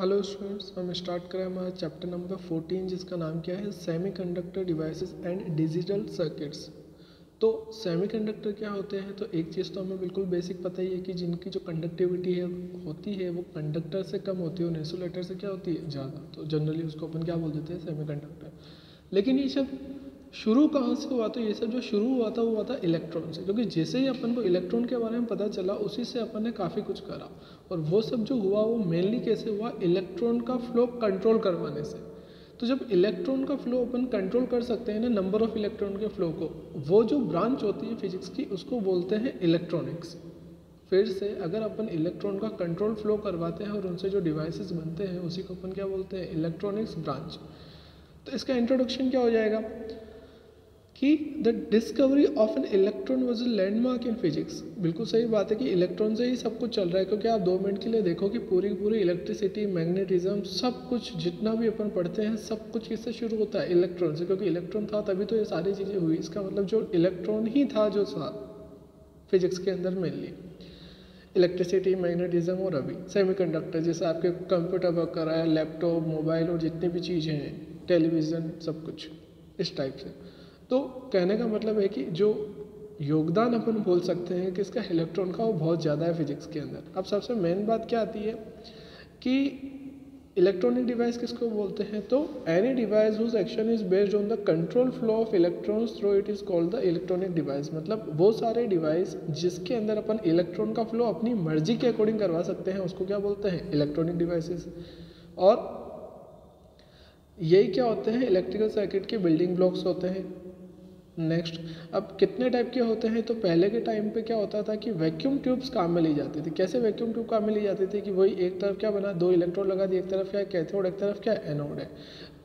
Hello students हम start करें हमारा चैप्टर नंबर 14 जिसका नाम क्या है? Semiconductor devices and digital circuits तो सेमीकंडक्टर क्या होते हैं? तो एक चीज़ तो हमें बिल्कुल बेसिक पता ही है कि जिनकी जो कंडक्टिविटी है, होती है, वो कंडक्टर से कम होती है और इंसुलेटर से क्या होती है? ज़्यादा। तो जनरली उसको अपन क्या बोल देते हैं? सेमी लेकिन ये सब शुरू कहाँ से हुआ तो ये सब जो शुरू हुआ था, वो हुआ था इलेक्ट्रॉन से। क्योंकि जैसे ही अपन को इलेक्ट्रॉन के बारे में पता चला, उसी से अपन ने काफ़ी कुछ करा। और वो सब जो हुआ, वो मेनली कैसे हुआ? इलेक्ट्रॉन का फ्लो कंट्रोल करवाने से। तो जब इलेक्ट्रॉन का फ्लो अपन कंट्रोल कर सकते हैं ना नंबर ऑफ़ इलेक्ट्रॉन के फ्लो को, वो जो ब्रांच होती है फिजिक्स की, उसको बोलते हैं इलेक्ट्रॉनिक्स फिर से अगर अपन इलेक्ट्रॉन का कंट्रोल फ्लो करवाते हैं और उनसे जो डिवाइसेस बनते हैं, उसी को अपन क्या बोलते हैं? इलेक्ट्रॉनिक्स ब्रांच तो इसका इंट्रोडक्शन क्या हो जाएगा? कि the discovery of an electron was a landmark in physics बिल्कुल सही बात है कि इलेक्ट्रॉन से ही सब कुछ चल रहा है, क्योंकि आप दो मिनट के लिए देखो कि पूरी पूरी इलेक्ट्रिसिटी मैग्नेटिज्म सब कुछ जितना भी अपन पढ़ते हैं, सब कुछ किससे शुरू होता है? इलेक्ट्रॉन से, क्योंकि इलेक्ट्रॉन था तभी तो ये सारी चीज़ें हुई। इसका मतलब जो इलेक्ट्रॉन ही था, जो था फिजिक्स के अंदर मेनली इलेक्ट्रिसिटी मैग्नेटिज्म और अभी। सेमीकंडक्टर जैसे आपके कंप्यूटर वर्क कर रहा है लैपटॉप मोबाइल और जितनी भी चीज़ें हैं टेलीविज़न सब कुछ, इस टाइप से। तो कहने का मतलब है कि जो योगदान अपन बोल सकते हैं कि इसका इलेक्ट्रॉन का वो बहुत ज़्यादा है फिजिक्स के अंदर। अब सबसे मेन बात क्या आती है कि इलेक्ट्रॉनिक डिवाइस किसको बोलते हैं? तो any device whose action is based on the control flow of electrons through it is called the electronic device मतलब वो सारे डिवाइस जिसके अंदर अपन इलेक्ट्रॉन का फ्लो अपनी मर्ज़ी के अकॉर्डिंग करवा सकते हैं, उसको क्या बोलते हैं? इलेक्ट्रॉनिक डिवाइसेस और यही क्या होते हैं? इलेक्ट्रिकल सर्किट के बिल्डिंग ब्लॉक्स होते हैं। नेक्स्ट अब कितने टाइप के होते हैं? तो पहले के टाइम पे क्या होता था कि वैक्यूम ट्यूब्स काम में ली जाती थी। कैसे वैक्यूम ट्यूब काम में ली जाती थी कि वही एक तरफ़ क्या बना, दो इलेक्ट्रोड लगा दिए, एक तरफ़ क्या कैथोड एक तरफ़ क्या एनोड है।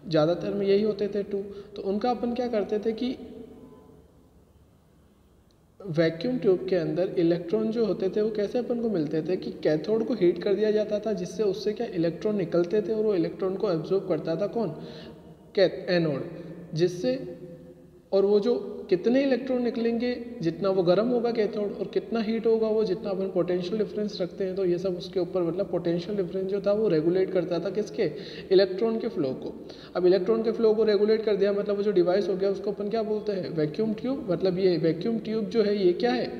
ज़्यादातर में यही होते थे टू तो उनका अपन क्या करते थे कि वैक्यूम ट्यूब के अंदर इलेक्ट्रॉन जो होते थे, वो कैसे अपन को मिलते थे कि कैथोड को हीट कर दिया जाता था, जिससे उससे क्या इलेक्ट्रॉन निकलते थे और वो इलेक्ट्रॉन को एब्जॉर्ब करता था कौन? कैथ एनोड जिससे और वो जो कितने इलेक्ट्रॉन निकलेंगे, जितना वो गर्म होगा कैथोड और कितना हीट होगा वो, जितना अपन पोटेंशियल डिफरेंस रखते हैं तो ये सब उसके ऊपर मतलब पोटेंशियल डिफरेंस जो था वो रेगुलेट करता था किसके? इलेक्ट्रॉन के फ्लो को। अब इलेक्ट्रॉन के फ्लो को रेगुलेट कर दिया मतलब वो जो डिवाइस हो गया, उसको अपन क्या बोलते हैं? वैक्यूम ट्यूब मतलब ये वैक्यूम ट्यूब जो है, ये क्या है?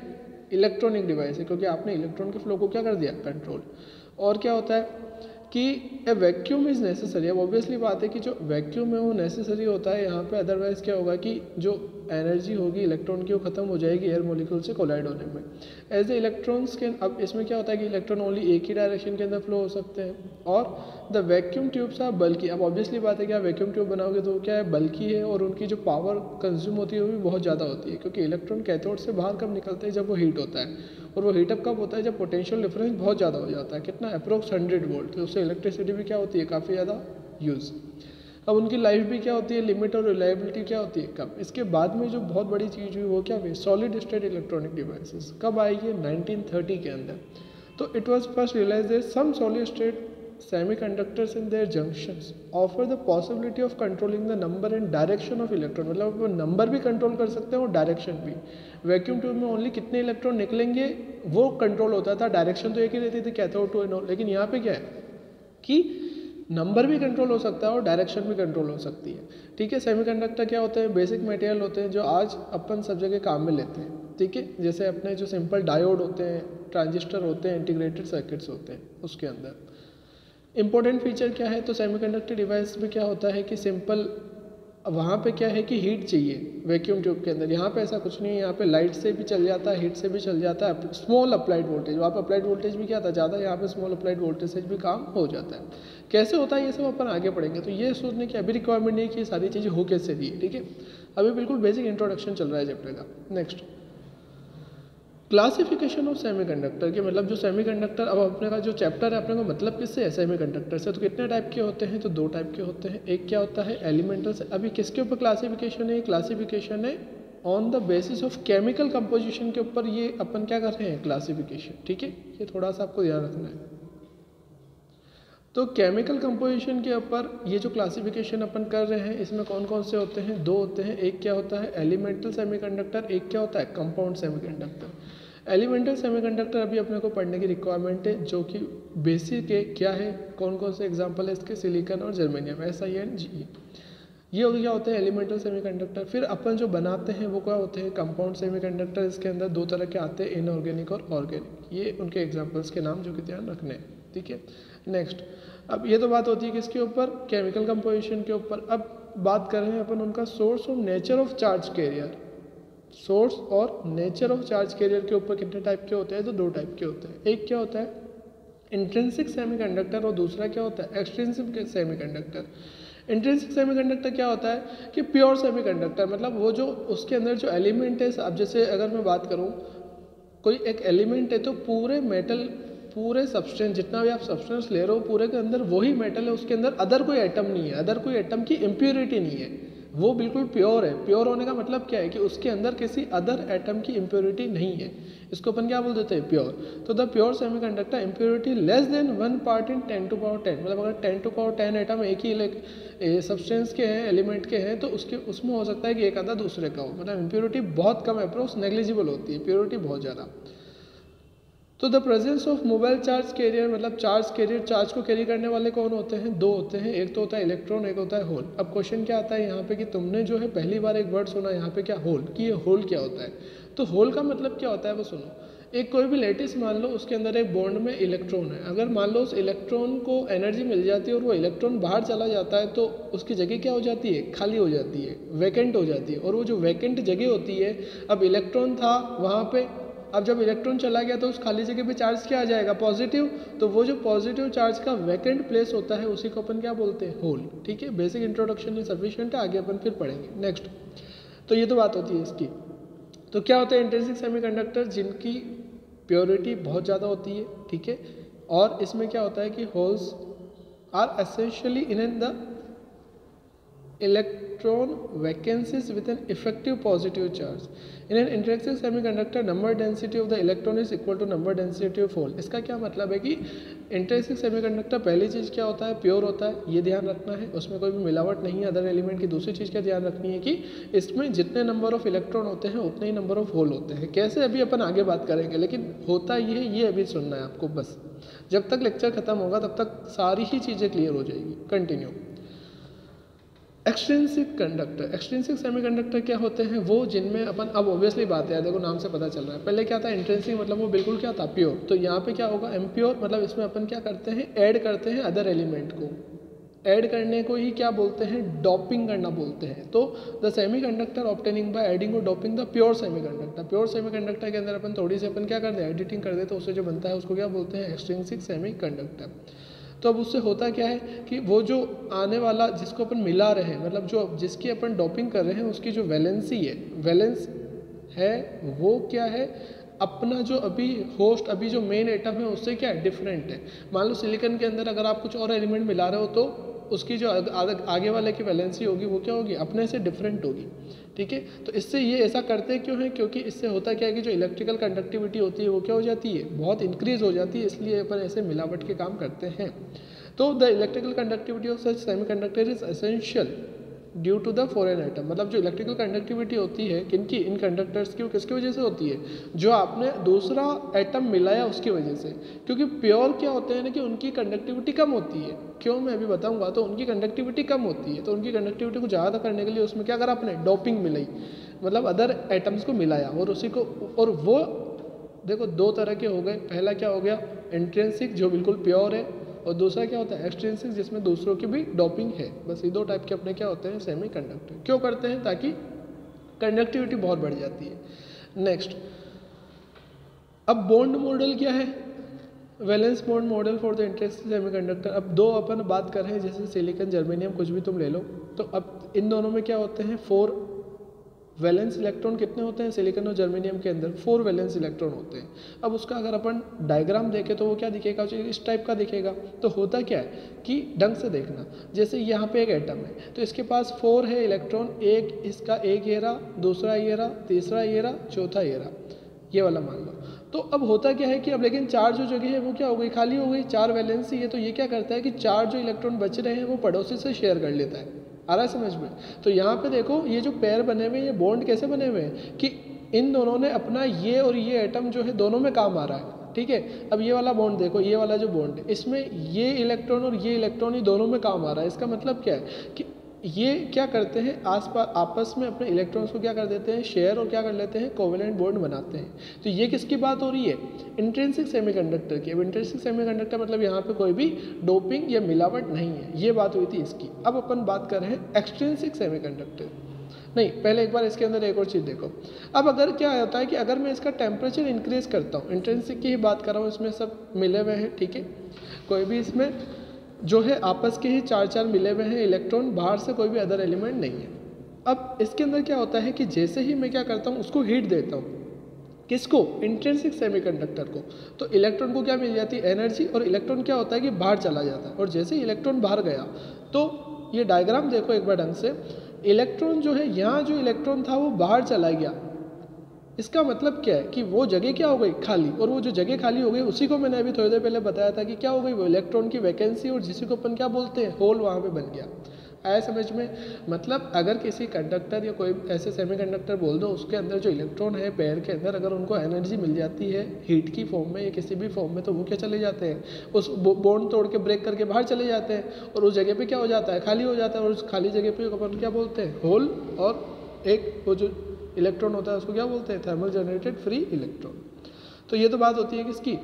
इलेक्ट्रॉनिक डिवाइस है, क्योंकि आपने इलेक्ट्रॉन के फ्लो को क्या कर दिया? कंट्रोल और क्या होता है? कि ए वैक्यूम इज़ नेसेसरी अब ऑब्वियसली बात है कि जो वैक्यूम है वो नेसेसरी होता है यहाँ पे अदरवाइज़ क्या होगा कि जो एनर्जी होगी, इलेक्ट्रॉन की वो ख़त्म हो जाएगी एयर मोलिक्यूल से कोलाइड होने में। एज द इलेक्ट्रॉन्स के अब इसमें क्या होता है कि इलेक्ट्रॉन ओनली एक ही डायरेक्शन के अंदर फ्लो हो सकते हैं। और द वैक्यूम ट्यूब्स आर बल्कि अब ऑब्वियसली बात है कि आप वैक्यूम ट्यूब बनाओगे तो क्या है? बल्कि है और उनकी जो पावर कंज्यूम होती है वो भी बहुत ज़्यादा होती है, क्योंकि इलेक्ट्रॉन कैथोड से बाहर कब निकलते हैं? जब वो हीट होता है। और वो हीटअप कब होता है? जब पोटेंशियल डिफरेंस बहुत ज़्यादा हो जाता है। कितना? अप्रोक्स हंड्रेड वोल्ट तो उससे इलेक्ट्रिसिटी भी क्या होती है? काफ़ी ज़्यादा यूज़ अब उनकी लाइफ भी क्या होती है? लिमिट और रिलायबिलिटी क्या होती है? कब? इसके बाद में जो बहुत बड़ी चीज़ हुई, वो क्या हुई? सॉलिड स्टेट इलेक्ट्रॉनिक डिवाइसेस कब आई ये? 1930 के अंदर. तो it was first realise that some solid state semiconductors in their junctions offer the possibility of controlling the number and direction of electron. मतलब वो नंबर भी कंट्रोल कर सकते हैं और डायरेक्शन भी. वैक्यूम ट्यूब में ओनली कितने इलेक्ट्रॉन निकलेंगे, वो कंट्रोल होता था. डायरेक्शन तो एक ही रहती थी कैथोड टू लेकिन यहाँ पे क्या है? कि नंबर भी कंट्रोल हो सकता है और डायरेक्शन भी कंट्रोल हो सकती है। ठीक है सेमीकंडक्टर क्या होते हैं? बेसिक मटेरियल होते हैं जो आज अपन सब जगह काम में लेते हैं। ठीक है, जैसे अपने जो सिंपल डायोड होते हैं ट्रांजिस्टर होते हैं इंटीग्रेटेड सर्किट्स होते हैं उसके अंदर। इंपॉर्टेंट फीचर क्या है? तो सेमीकंडक्टर डिवाइस में क्या होता है कि सिंपल वहाँ पे क्या है कि हीट चाहिए वैक्यूम ट्यूब के अंदर। यहाँ पे ऐसा कुछ नहीं है, यहाँ पे लाइट से भी चल जाता है हीट से भी चल जाता है। स्मॉल अप्लाइड वोल्टेज वहाँ पर अप्लाइड वोल्टेज भी क्या था, ज़्यादा यहाँ पे स्मॉल अप्लाइड वोल्टेज से भी काम हो जाता है। कैसे होता है, ये सब अपन आगे पढ़ेंगे। तो ये सोचने की अभी रिक्वायरमेंट नहीं कि ये सारी चीज़ें हो कैसे दी ठीक है? अभी बिल्कुल बेसिक इंट्रोडक्शन चल रहा है चैप्टर का। नेक्स्ट क्लासिफिकेशन ऑफ़ सेमीकंडक्टर के मतलब जो सेमीकंडक्टर अब अपने का जो चैप्टर है, अपने को मतलब किससे है सेमीकंडक्टर से? तो कितने टाइप के होते हैं? तो दो टाइप के होते हैं। एक क्या होता है? एलिमेंटल से। अभी किसके ऊपर क्लासिफिकेशन है? क्लासिफिकेशन है on the basis of chemical composition के ऊपर ये अपन क्या कर रहे हैं? क्लासिफिकेशन ठीक है? ये थोड़ा सा आपको ध्यान रखना है। तो केमिकल कंपोजिशन के ऊपर ये जो क्लासिफिकेशन अपन कर रहे हैं, इसमें कौन कौन से होते हैं? दो होते हैं, एक क्या होता है? एलिमेंटल सेमीकंडक्टर एक क्या होता है? कंपाउंड सेमीकंडक्टर एलिमेंटल सेमीकंडक्टर अभी अपने को पढ़ने की रिक्वायरमेंट है, जो कि बेसिक है, क्या है? कौन कौन से एग्ज़ाम्पल है इसके? सिलिकॉन और germanium S I N G ये क्या होते हैं? एलिमेंटल सेमीकंडक्टर फिर अपन जो बनाते हैं, वो क्या होते हैं? कंपाउंड सेमीकंडक्टर इसके अंदर दो तरह के आते हैं इनऑर्गेनिक और ऑर्गेनिक ये उनके एग्जांपल्स के नाम जो कि ध्यान रखने हैं, ठीक है? नेक्स्ट अब ये तो बात होती है किसके ऊपर? केमिकल कंपोजिशन के ऊपर। अब बात कर रहे हैं अपन उनका सोर्स और nature of charge carrier source और नेचर ऑफ़ चार्ज कैरियर के ऊपर कितने टाइप के होते हैं? तो दो टाइप के होते हैं। एक क्या होता है? इंट्रेंसिक सेमीकंडक्टर और दूसरा क्या होता है? एक्सट्रेंसिक सेमीकंडक्टर इंट्रेंसिक सेमीकंडक्टर क्या होता है? कि प्योर सेमीकंडक्टर मतलब वो जो उसके अंदर जो एलिमेंट है, अब जैसे अगर मैं बात करूँ, कोई एक एलिमेंट है तो पूरे मेटल पूरे सब्सटेंस जितना भी आप सब्सटेंस ले रहे हो, पूरे के अंदर वही मेटल है, उसके अंदर अदर कोई आइटम नहीं है अदर कोई आइटम की इम्प्योरिटी नहीं है। वो बिल्कुल प्योर है। प्योर होने का मतलब क्या है कि उसके अंदर किसी अदर एटम की इम्प्योरिटी नहीं है। इसको अपन क्या बोल देते हैं प्योर तो the pure semi conductor impurity less than one part in ten to power ten मतलब अगर ten to power ten atom एक ही सब्सटेंस के हैं एलिमेंट के हैं तो उसके, उसमें हो सकता है कि एक आधा दूसरे का हो। मतलब इम्प्योरिटी बहुत कम अप्रोच नेग्लिजिबल होती है। प्योरिटी बहुत ज़्यादा। तो the presence of mobile charge carrier मतलब चार्ज कैरियर चार्ज को कैरी करने वाले कौन होते हैं? दो होते हैं। एक तो होता है इलेक्ट्रॉन एक होता है होल अब क्वेश्चन क्या आता है यहाँ पे कि तुमने जो है पहली बार एक वर्ड सुना यहाँ पे क्या होल कि ये होल क्या होता है? तो होल का मतलब क्या होता है वो सुनो। एक कोई भी लेटेस्ट मान लो, उसके अंदर एक बॉन्ड में इलेक्ट्रॉन है। अगर मान लो उस इलेक्ट्रॉन को एनर्जी मिल जाती है और वो इलेक्ट्रॉन बाहर चला जाता है तो उसकी जगह क्या हो जाती है? खाली हो जाती है वैकेंट हो जाती है। और वो जो वैकेंट जगह होती है, अब इलेक्ट्रॉन था वहाँ पे अब जब इलेक्ट्रॉन चला गया तो उस खाली जगह पे चार्ज क्या आ जाएगा? पॉजिटिव तो वो जो पॉजिटिव चार्ज का वैकेंट प्लेस होता है, उसी को अपन क्या बोलते हैं? होल ठीक है? बेसिक इंट्रोडक्शन सफिशियंट है आगे अपन फिर पढ़ेंगे। नेक्स्ट तो ये तो बात होती है इसकी। तो क्या होता है? इंटेंसिक सेमीकंडक्टर जिनकी प्योरिटी बहुत ज़्यादा होती है, ठीक है? और इसमें क्या होता है कि holes are essentially in an the electron vacancies with an effective positive charge. In an intrinsic semiconductor, number density of the electron is equal to number density of hole. इसका क्या मतलब है कि इंट्रेंसिक सेमीकंडक्टर पहली चीज़ क्या होता है? Pure होता है। ये ध्यान रखना है। उसमें कोई भी मिलावट नहीं है। अदर एलिमेंट की दूसरी चीज़ क्या ध्यान रखनी है कि इसमें जितने नंबर ऑफ़ इलेक्ट्रॉन होते हैं उतने ही नंबर ऑफ़ होल होते हैं। कैसे अभी अपन आगे बात करेंगे? लेकिन होता ये है ये अभी सुनना है आपको। बस। जब तक लेक्चर खत्म होगा तब तक सारी ही चीज़ें क्लियर हो जाएगी। Continue extensive conductor extensive semiconductor क्या होते हैं? वो जिनमें अपन, अब ऑब्वियसली बात है देखो नाम से पता चल रहा है। पहले क्या था? इंट्रेंसिक मतलब वो बिल्कुल क्या था? प्योर तो यहाँ पे क्या होगा? एम्प्योर मतलब इसमें अपन क्या करते हैं? ऐड करते हैं अदर एलिमेंट को। ऐड करने को ही क्या बोलते हैं? डॉपिंग करना बोलते हैं। तो the semi conductor obtaining by adding और doping the pure semi conductor pure semi conductor के अंदर अपन थोड़ी सी अपन क्या कर दें? एडिटिंग कर देते तो उससे जो बनता है, उसको क्या बोलते हैं? एक्सटेंसिक सेमी कंडक्टर तो अब उससे होता क्या है कि वो जो आने वाला जिसको अपन मिला रहे हैं मतलब जो जिसकी अपन डॉपिंग कर रहे हैं, उसकी जो वैलेंसी है वैलेंस है, वो क्या है? अपना जो अभी होस्ट अभी जो मेन एटम है, उससे क्या है? डिफरेंट है। मान लो सिलिकन के अंदर अगर आप कुछ और एलिमेंट मिला रहे हो तो उसकी जो आगे वाले की वैलेंसी होगी, वो क्या होगी? अपने से डिफरेंट होगी। ठीक है? तो इससे ये ऐसा करते क्यों हैं? क्योंकि इससे होता क्या है कि जो इलेक्ट्रिकल कंडक्टिविटी होती है, वो क्या हो जाती है? बहुत इंक्रीज हो जाती है, इसलिए अपन ऐसे मिलावट के काम करते हैं। तो the electrical conductivity of such semi conductor is essential due to the foreign item मतलब जो इलेक्ट्रिकल कंडक्टिविटी होती है, किनकी, इन कंडक्टर्स की किसकी वजह से होती है? जो आपने दूसरा आइटम मिलाया उसकी वजह से। क्योंकि प्योर क्या होते हैं ना कि उनकी कंडक्टिविटी कम होती है। क्यों? मैं अभी बताऊँगा तो उनकी कंडक्टिविटी कम होती है। तो उनकी कंडक्टिविटी को ज़्यादा करने के लिए उसमें क्या करा आपने? डोपिंग मिलाई। मतलब अदर आइटम्स को मिलाया, और उसी को, और वो, देखो, दो तरह के हो गए। पहला क्या हो गया? इंट्रेंसिक जो बिल्कुल प्योर है और दूसरा क्या होता है? एक्सट्रेंसिक जिसमें दूसरों की भी डॉपिंग है। बस ये दो टाइप के अपने क्या होते हैं? सेमी कंडक्टर क्यों करते हैं? ताकि कंडक्टिविटी बहुत बढ़ जाती है। नेक्स्ट अब बॉन्ड मॉडल क्या है? Valence bond model for the interest semi conductor अब दो अपन बात कर रहे हैं, जैसे सिलिकन जर्मेनियम कुछ भी तुम ले लो। तो अब इन दोनों में क्या होते हैं? फोर वैलेंस इलेक्ट्रॉन कितने होते हैं? सिलिकन और जर्मेनियम के अंदर फोर वैलेंस इलेक्ट्रॉन होते हैं। अब उसका अगर अपन डायग्राम देखें तो वो क्या दिखेगा? इस टाइप का दिखेगा। तो होता क्या है कि ढंग से देखना, जैसे यहाँ पे एक एटम है तो इसके पास फोर है इलेक्ट्रॉन एक इसका एक येरा दूसरा येरा तीसरा येरा चौथा येरा ये वाला मान लो। तो अब होता क्या है कि अब लेकिन चार जो जगह है वो क्या हो गई? खाली हो गई, चार वैलेंसी है तो ये क्या करता है कि चार जो इलेक्ट्रॉन बच रहे हैं वो पड़ोसी से शेयर कर लेता है। आ रहा है समझ में? तो यहाँ पे देखो, ये जो पैर बने हुए ये बॉन्ड कैसे बने हुए हैं? कि इन दोनों ने अपना ये और ये एटम जो है, दोनों में काम आ रहा है, ठीक है? अब ये वाला बॉन्ड देखो, ये वाला जो बॉन्ड है, इसमें ये इलेक्ट्रॉन और ये इलेक्ट्रॉन ही दोनों में काम आ रहा है। इसका मतलब क्या है? कि ये क्या करते हैं? आस पास आपस में अपने इलेक्ट्रॉन्स को क्या कर देते हैं? शेयर और क्या कर लेते हैं? कोवेलेंट बॉन्ड बनाते हैं। तो ये किसकी बात हो रही है? इंट्रेंसिक सेमीकंडक्टर की। अब इंट्रेंसिक सेमीकंडक्टर मतलब यहाँ पे कोई भी डोपिंग या मिलावट नहीं है। ये बात हुई थी इसकी। अब अपन बात कर रहे हैं एक्सट्रेंसिक सेमीकंडक्टर नहीं, पहले एक बार इसके अंदर एक और चीज़ देखो। अब अगर क्या होता है कि अगर मैं इसका टेम्परेचर इंक्रीज करता हूँ इंट्रेंसिक की ही बात कर रहा हूँ, इसमें सब मिले हुए हैं, ठीक है? कोई भी इसमें जो है आपस के ही चार चार मिले हुए हैं इलेक्ट्रॉन, बाहर से कोई भी अदर एलिमेंट नहीं है। अब इसके अंदर क्या होता है कि जैसे ही मैं क्या करता हूँ, उसको हीट देता हूँ। किसको? इंट्रेंसिक सेमीकंडक्टर को। तो इलेक्ट्रॉन को क्या मिल जाती है? एनर्जी और इलेक्ट्रॉन क्या होता है कि बाहर चला जाता है। और जैसे ही इलेक्ट्रॉन बाहर गया तो ये डायग्राम देखो एक बार ढंग से। इलेक्ट्रॉन जो है, यहाँ जो इलेक्ट्रॉन था, वो बाहर चला गया। इसका मतलब क्या है कि वो जगह क्या हो गई? खाली। और वो जो जगह खाली हो गई, उसी को मैंने अभी थोड़ी देर पहले बताया था कि क्या हो गई? वो इलेक्ट्रॉन की वैकेंसी और जिसी को अपन क्या बोलते हैं? होल वहाँ पे बन गया। आया समझ में? मतलब अगर किसी कंडक्टर या कोई ऐसे सेमीकंडक्टर बोल दो, उसके अंदर जो इलेक्ट्रॉन है पैर के अंदर अगर उनको एनर्जी मिल जाती है हीट की फॉर्म में या किसी भी फॉर्म में तो वो क्या चले जाते हैं? उस बोन तोड़ के ब्रेक करके बाहर चले जाते हैं। और उस जगह पे क्या हो जाता है? खाली हो जाता है। और उस खाली जगह पे अपन क्या बोलते हैं? होल और एक वो जो इलेक्ट्रॉन होता है, उसको क्या बोलते हैं? थर्मल जनरेटेड फ्री इलेक्ट्रॉन तो ये तो बात होती है किसकी?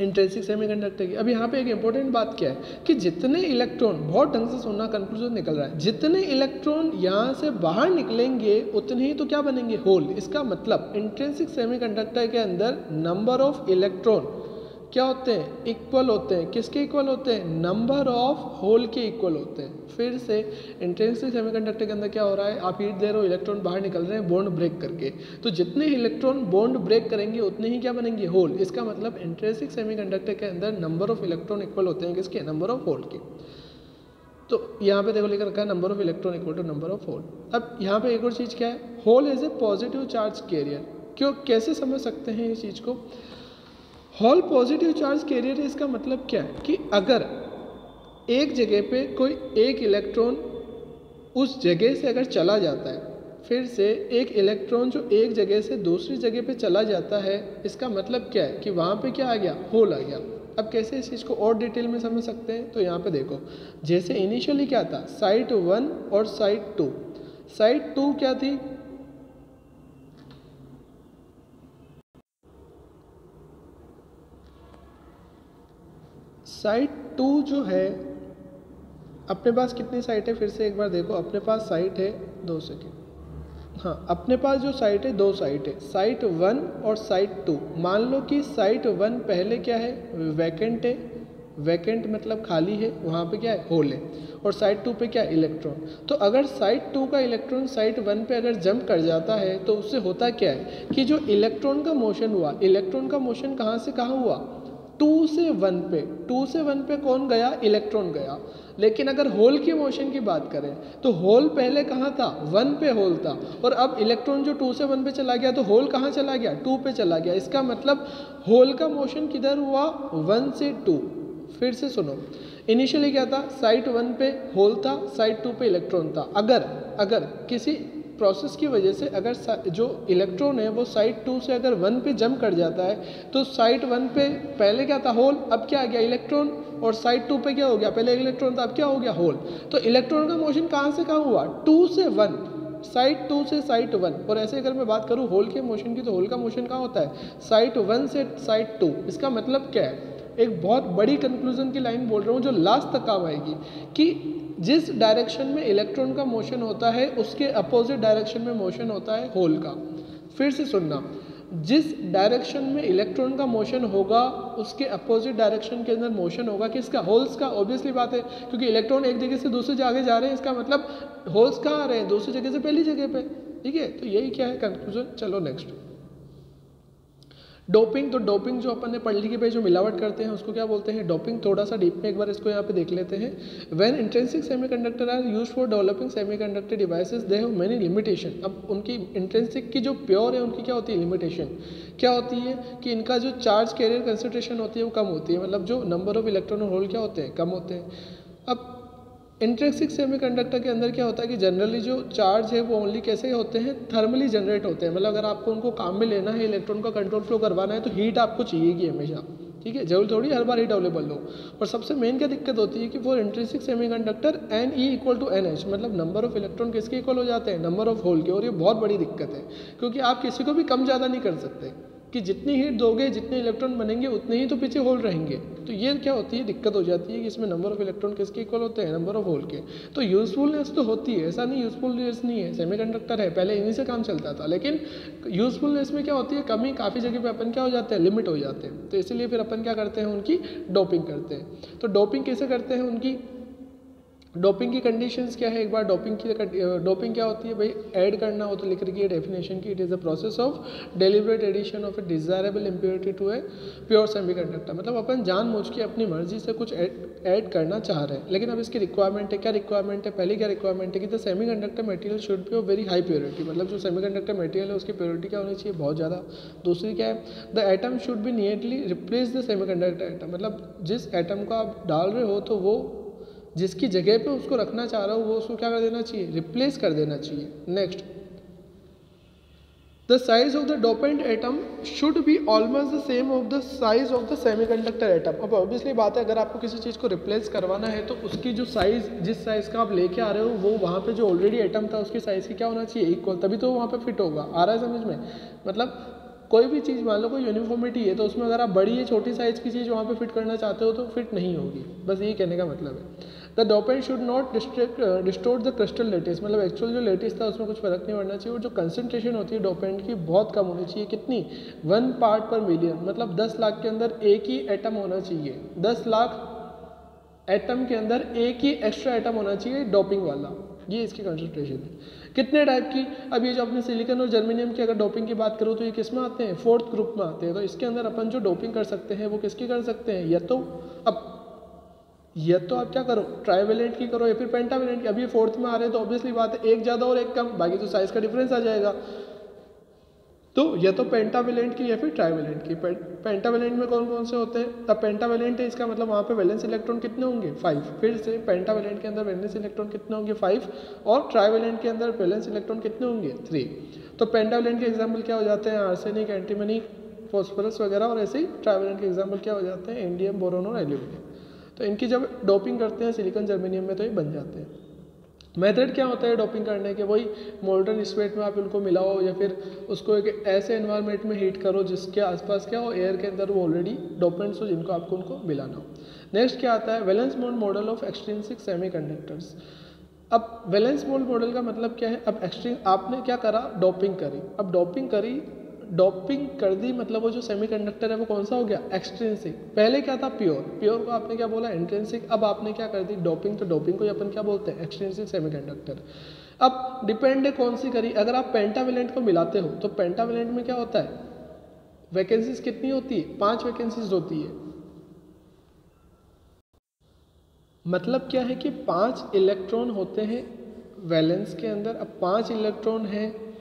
इंट्रेंसिक सेमीकंडक्टर की। अब यहाँ पे एक इंपॉर्टेंट बात क्या है? कि जितने इलेक्ट्रॉन बहुत ढंग से सुनना कंक्लूजन निकल रहा है। जितने इलेक्ट्रॉन यहाँ से बाहर निकलेंगे, उतने ही तो क्या बनेंगे? होल इसका मतलब इंट्रेंसिक सेमीकंडक्टर के अंदर नंबर ऑफ़ इलेक्ट्रॉन क्या होते हैं? इक्वल होते हैं। किसके इक्वल होते हैं? नंबर ऑफ़ होल के इक्वल होते हैं। फिर से इंटेंसिव सेमीकंडक्टर के अंदर क्या हो रहा है? आप हीट दे रहे हो इलेक्ट्रॉन बाहर निकल रहे हैं बॉन्ड ब्रेक करके। तो जितने इलेक्ट्रॉन बॉन्ड ब्रेक करेंगे, उतने ही क्या बनेंगे? होल इसका मतलब इंट्रेंसिक सेमीकंडक्टर के अंदर नंबर ऑफ़ इलेक्ट्रॉन इक्वल होते हैं किसके? नंबर ऑफ़ होल के। तो यहाँ पे देखो लेकर रखा है number of electron equal to number of hole अब यहाँ पे एक और चीज़ क्या है? Hole is a positive charge carrier क्यों? कैसे समझ सकते हैं इस चीज़ को? हॉल पॉजिटिव चार्ज कैरियर है, इसका मतलब क्या है? कि अगर एक जगह पे कोई एक इलेक्ट्रॉन उस जगह से अगर चला जाता है, फिर से एक इलेक्ट्रॉन जो एक जगह से दूसरी जगह पे चला जाता है, इसका मतलब क्या है? कि वहाँ पे क्या आ गया? होल आ गया। अब कैसे इस चीज़ को और डिटेल में समझ सकते हैं? तो यहाँ पे देखो। जैसे इनिशियली क्या था? साइट वन और साइट टू साइट टू क्या थी? साइट टू जो है, अपने पास कितनी साइट है? फिर से एक बार देखो, अपने पास साइट है दो सेकेंड हाँ अपने पास जो साइट है, दो साइट है। साइट वन और साइट टू मान लो कि साइट वन पहले क्या है? वैकेंट है। वैकेंट मतलब खाली है, वहाँ पे क्या है? होल है। और साइट टू पे क्या इलेक्ट्रॉन तो अगर साइट टू का इलेक्ट्रॉन साइट वन पे अगर जंप कर जाता है तो उससे होता क्या है कि जो इलेक्ट्रॉन का मोशन हुआ इलेक्ट्रॉन का मोशन कहाँ से कहाँ हुआ? टू से वन पे, टू से वन पे कौन गया? इलेक्ट्रॉन गया। लेकिन अगर होल की मोशन की बात करें तो होल पहले कहाँ था? वन पे होल था। और अब इलेक्ट्रॉन जो टू से वन पे चला गया तो होल कहाँ चला गया? टू पे चला गया। इसका मतलब होल का मोशन किधर हुआ? वन से टू। फिर से सुनो। इनिशियली क्या था? साइट वन पे होल था साइट टू पे इलेक्ट्रॉन था। अगर अगर किसी प्रोसेस की वजह से अगर जो इलेक्ट्रॉन है, वो साइड टू से अगर वन पे जंप कर जाता है तो साइड वन पे पहले क्या था? होल अब क्या आ गया? इलेक्ट्रॉन और साइड टू पे क्या हो गया? पहले इलेक्ट्रॉन था, अब क्या हो गया? होल तो इलेक्ट्रॉन का मोशन कहाँ से कहाँ हुआ? टू से वन साइड टू से साइड वन और ऐसे अगर मैं बात करूँ होल के मोशन की तो होल का मोशन कहाँ होता है? साइड वन से साइड टू इसका मतलब क्या है? एक बहुत बड़ी कंक्लूजन की लाइन बोल रहा हूँ, जो लास्ट तक काम आएगी कि जिस डायरेक्शन में इलेक्ट्रॉन का मोशन होता है, उसके अपोजिट डायरेक्शन में मोशन होता है होल का। फिर से सुनना। जिस डायरेक्शन में इलेक्ट्रॉन का मोशन होगा, उसके अपोजिट डायरेक्शन के अंदर मोशन होगा किसका होल्स का ऑब्वियसली बात है, क्योंकि इलेक्ट्रॉन एक जगह से दूसरी जगह जा रहे हैं, इसका मतलब होल्स कहाँ आ रहे हैं? दूसरी जगह से पहली जगह पे। ठीक है? तो यही क्या है? कंक्लूजन चलो नेक्स्ट डोपिंग तो डोपिंग जो अपन ने पढ़ ली पे जो मिलावट करते हैं, उसको क्या बोलते हैं? डोपिंग थोड़ा सा डीप में एक बार इसको यहाँ पे देख लेते हैं। When intrinsic semi conductor are use for developing semiconductor devices they have many limitation अब उनकी इंट्रेंसिक की जो प्योर है, उनकी क्या होती है? लिमिटेशन क्या होती है कि इनका जो चार्ज कैरियर कंसेंट्रेशन होती है, वो कम होती है। मतलब जो नंबर ऑफ़ इलेक्ट्रॉन होल क्या होते हैं? कम होते हैं। अब इंट्रेक्सिक सेमीकंडक्टर के अंदर क्या होता है कि जनरली जो चार्ज है वो ओनली कैसे होते हैं? थर्मली जनरेट होते हैं। मतलब अगर आपको उनको काम में लेना है इलेक्ट्रॉन का कंट्रोल फ्लो करवाना है तो हीट आपको चाहिएगी हमेशा। ठीक है? ज़रूर थोड़ी हर बार हीट अवेलेबल हो। और सबसे मेन क्या दिक्कत होती है कि for intrinsic semiconductor N E equal to N H मतलब नंबर ऑफ़ इलेक्ट्रॉन किसके इक्वल हो जाते हैं? नंबर ऑफ़ होल के। और ये बहुत बड़ी दिक्कत है, क्योंकि आप किसी को भी कम ज़्यादा नहीं कर सकते। कि जितनी हीट दोगे, जितने इलेक्ट्रॉन बनेंगे, उतने ही तो पीछे होल रहेंगे। तो ये क्या होती है? दिक्कत हो जाती है कि इसमें नंबर ऑफ़ इलेक्ट्रॉन किसके इक्वल होते हैं? नंबर ऑफ़ होल के। तो यूजफुलनेस तो होती है। ऐसा नहीं यूजफुलनेस नहीं है। सेमीकंडक्टर है। पहले इन्हीं से काम चलता था। लेकिन यूजफुलनेस में क्या होती है? कमी काफ़ी जगह पे अपन क्या हो जाते हैं? लिमिट हो जाते हैं। तो इसीलिए फिर अपन क्या करते हैं? उनकी डोपिंग करते हैं। तो डोपिंग कैसे करते हैं? उनकी डोपिंग की कंडीशंस क्या है? एक बार डोपिंग की डोपिंग क्या होती है? भाई ऐड करना हो तो लिख रखिए डेफिनेशन की। It is a process of deliberate addition of a desirable impurity to a pure semiconductor मतलब अपन जान मुझ के अपनी मर्ज़ी से कुछ ऐड करना चाह रहे हैं। लेकिन अब इसकी रिक्वायरमेंट है। क्या रिक्वायरमेंट है? पहली क्या रिक्वायरमेंट है? कि the semiconductor material should be of very high purity मतलब जो सेमी कंडक्टर मटेरियल है, उसकी प्योरिटी क्या होनी चाहिए? बहुत ज़्यादा। दूसरी क्या है? The atom should be nearly replace the semiconductor atom मतलब जिस एटम को आप डाल रहे हो तो वो जिसकी जगह पे उसको रखना चाह रहा हो, वो उसको क्या कर देना चाहिए? रिप्लेस कर देना चाहिए। Next the size of the dopant atom should be almost the same of the size of the semiconductor atom अब ऑब्वियसली बात है, अगर आपको किसी चीज़ को रिप्लेस करवाना है तो उसकी जो साइज़ जिस साइज़ का आप लेके आ रहे हो, वो वहाँ पे जो ऑलरेडी एटम था, उसकी साइज़ की क्या होना चाहिए? इक्वल तभी तो वहाँ पे फिट होगा। आ रहा है समझ में? मतलब कोई भी चीज़, मान लो कोई यूनिफॉर्मिटी है तो उसमें अगर आप बड़ी या छोटी साइज़ की चीज़ वहाँ पे फिट करना चाहते हो तो फिट नहीं होगी। बस यही कहने का मतलब है। The dopant should not distort the crystal lattice मतलब एक्चुअल जो लेटिस था, उसमें कुछ फ़र्क नहीं पड़ना चाहिए। और जो कंसनट्रेशन होती है डोपेंट की, बहुत कम होनी चाहिए। कितनी? वन पार्ट पर मिलियन मतलब दस लाख के अंदर एक ही एटम होना चाहिए। दस लाख एटम के अंदर एक ही एक्स्ट्रा एटम होना चाहिए डोपिंग वाला। ये इसकी कंसनट्रेशन है। कितने टाइप की? अब ये जो अपने सिलिकन और जर्मिनियम की अगर डोपिंग की बात करूँ तो ये किसमें आते हैं? फोर्थ ग्रुप में आते हैं। तो इसके अंदर अपन जो डोपिंग कर सकते हैं, वो किसकी कर सकते हैं? या तो अब या तो आप क्या करो? ट्राइवेलेंट की करो या फिर पेंटावेलेंट की? अभी फोर्थ में आ रहे हैं तो ऑब्वियसली बात है, एक ज़्यादा और एक कम, बाकी तो साइज़ का डिफरेंस आ जाएगा। तो या तो पेंटावेलेंट की या फिर ट्राइवेलेंट की? पेंटावेलेंट में कौन कौन से होते हैं? तब पेंटावेलेंट है, इसका मतलब वहाँ पे वैलेंस इलेक्ट्रॉन कितने होंगे? फाइव फिर से पेंटावेलेंट के अंदर वैलेंस इलेक्ट्रॉन कितने होंगे? फाइव और ट्राइवेलेंट के अंदर वैलेंस इलेक्ट्रॉन कितने होंगे? थ्री तो पेंटावेलेंट के एग्ज़ाम्पल क्या हो जाते हैं? आर्सेनिक एंटीमनी फॉस्फोरस वगैरह और ऐसे ही ट्राइवेलेंट के एग्ज़ाम्पल क्या हो जाते हैं? इंडियम बोरोन और एल्यूमिनियम तो इनकी जब डोपिंग करते हैं सिलिकॉन जर्मेनियम में तो ये बन जाते हैं। मेथड क्या होता है डोपिंग करने के? वही मोल्टन स्वेट में आप उनको मिलाओ या फिर उसको एक ऐसे एनवायरनमेंट में हीट करो जिसके आसपास क्या हो एयर के अंदर वो ऑलरेडी डोपेंट्स हो जिनको आपको उनको मिलाना हो। नेक्स्ट क्या आता है? Valence mode model of extrinsic semiconductors अब वैलेंस मोड मॉडल का मतलब क्या है? अब एक्सट्रीम आपने क्या करा? डोपिंग करी। अब डोपिंग करी डॉपिंग कर दी मतलब वो जो सेमीकंडक्टर है, वो कौन सा हो गया? एक्सट्रेंसिक पहले क्या था? प्योर प्योर को आपने क्या बोला? इंट्रेंसिक अब आपने क्या कर दी? डॉपिंग तो डॉपिंग को अपन क्या बोलते हैं? एक्सट्रेंसिक सेमीकंडक्टर अब डिपेंड है कौन सी करी? अगर आप पेंटावेलेंट को मिलाते हो तो पेंटावेलेंट में क्या होता है? वैकेंसीज कितनी होती है? पाँच वैकेंसीज होती है। मतलब क्या है कि पाँच इलेक्ट्रॉन होते हैं वैलेंस के अंदर। अब पाँच इलेक्ट्रॉन हैं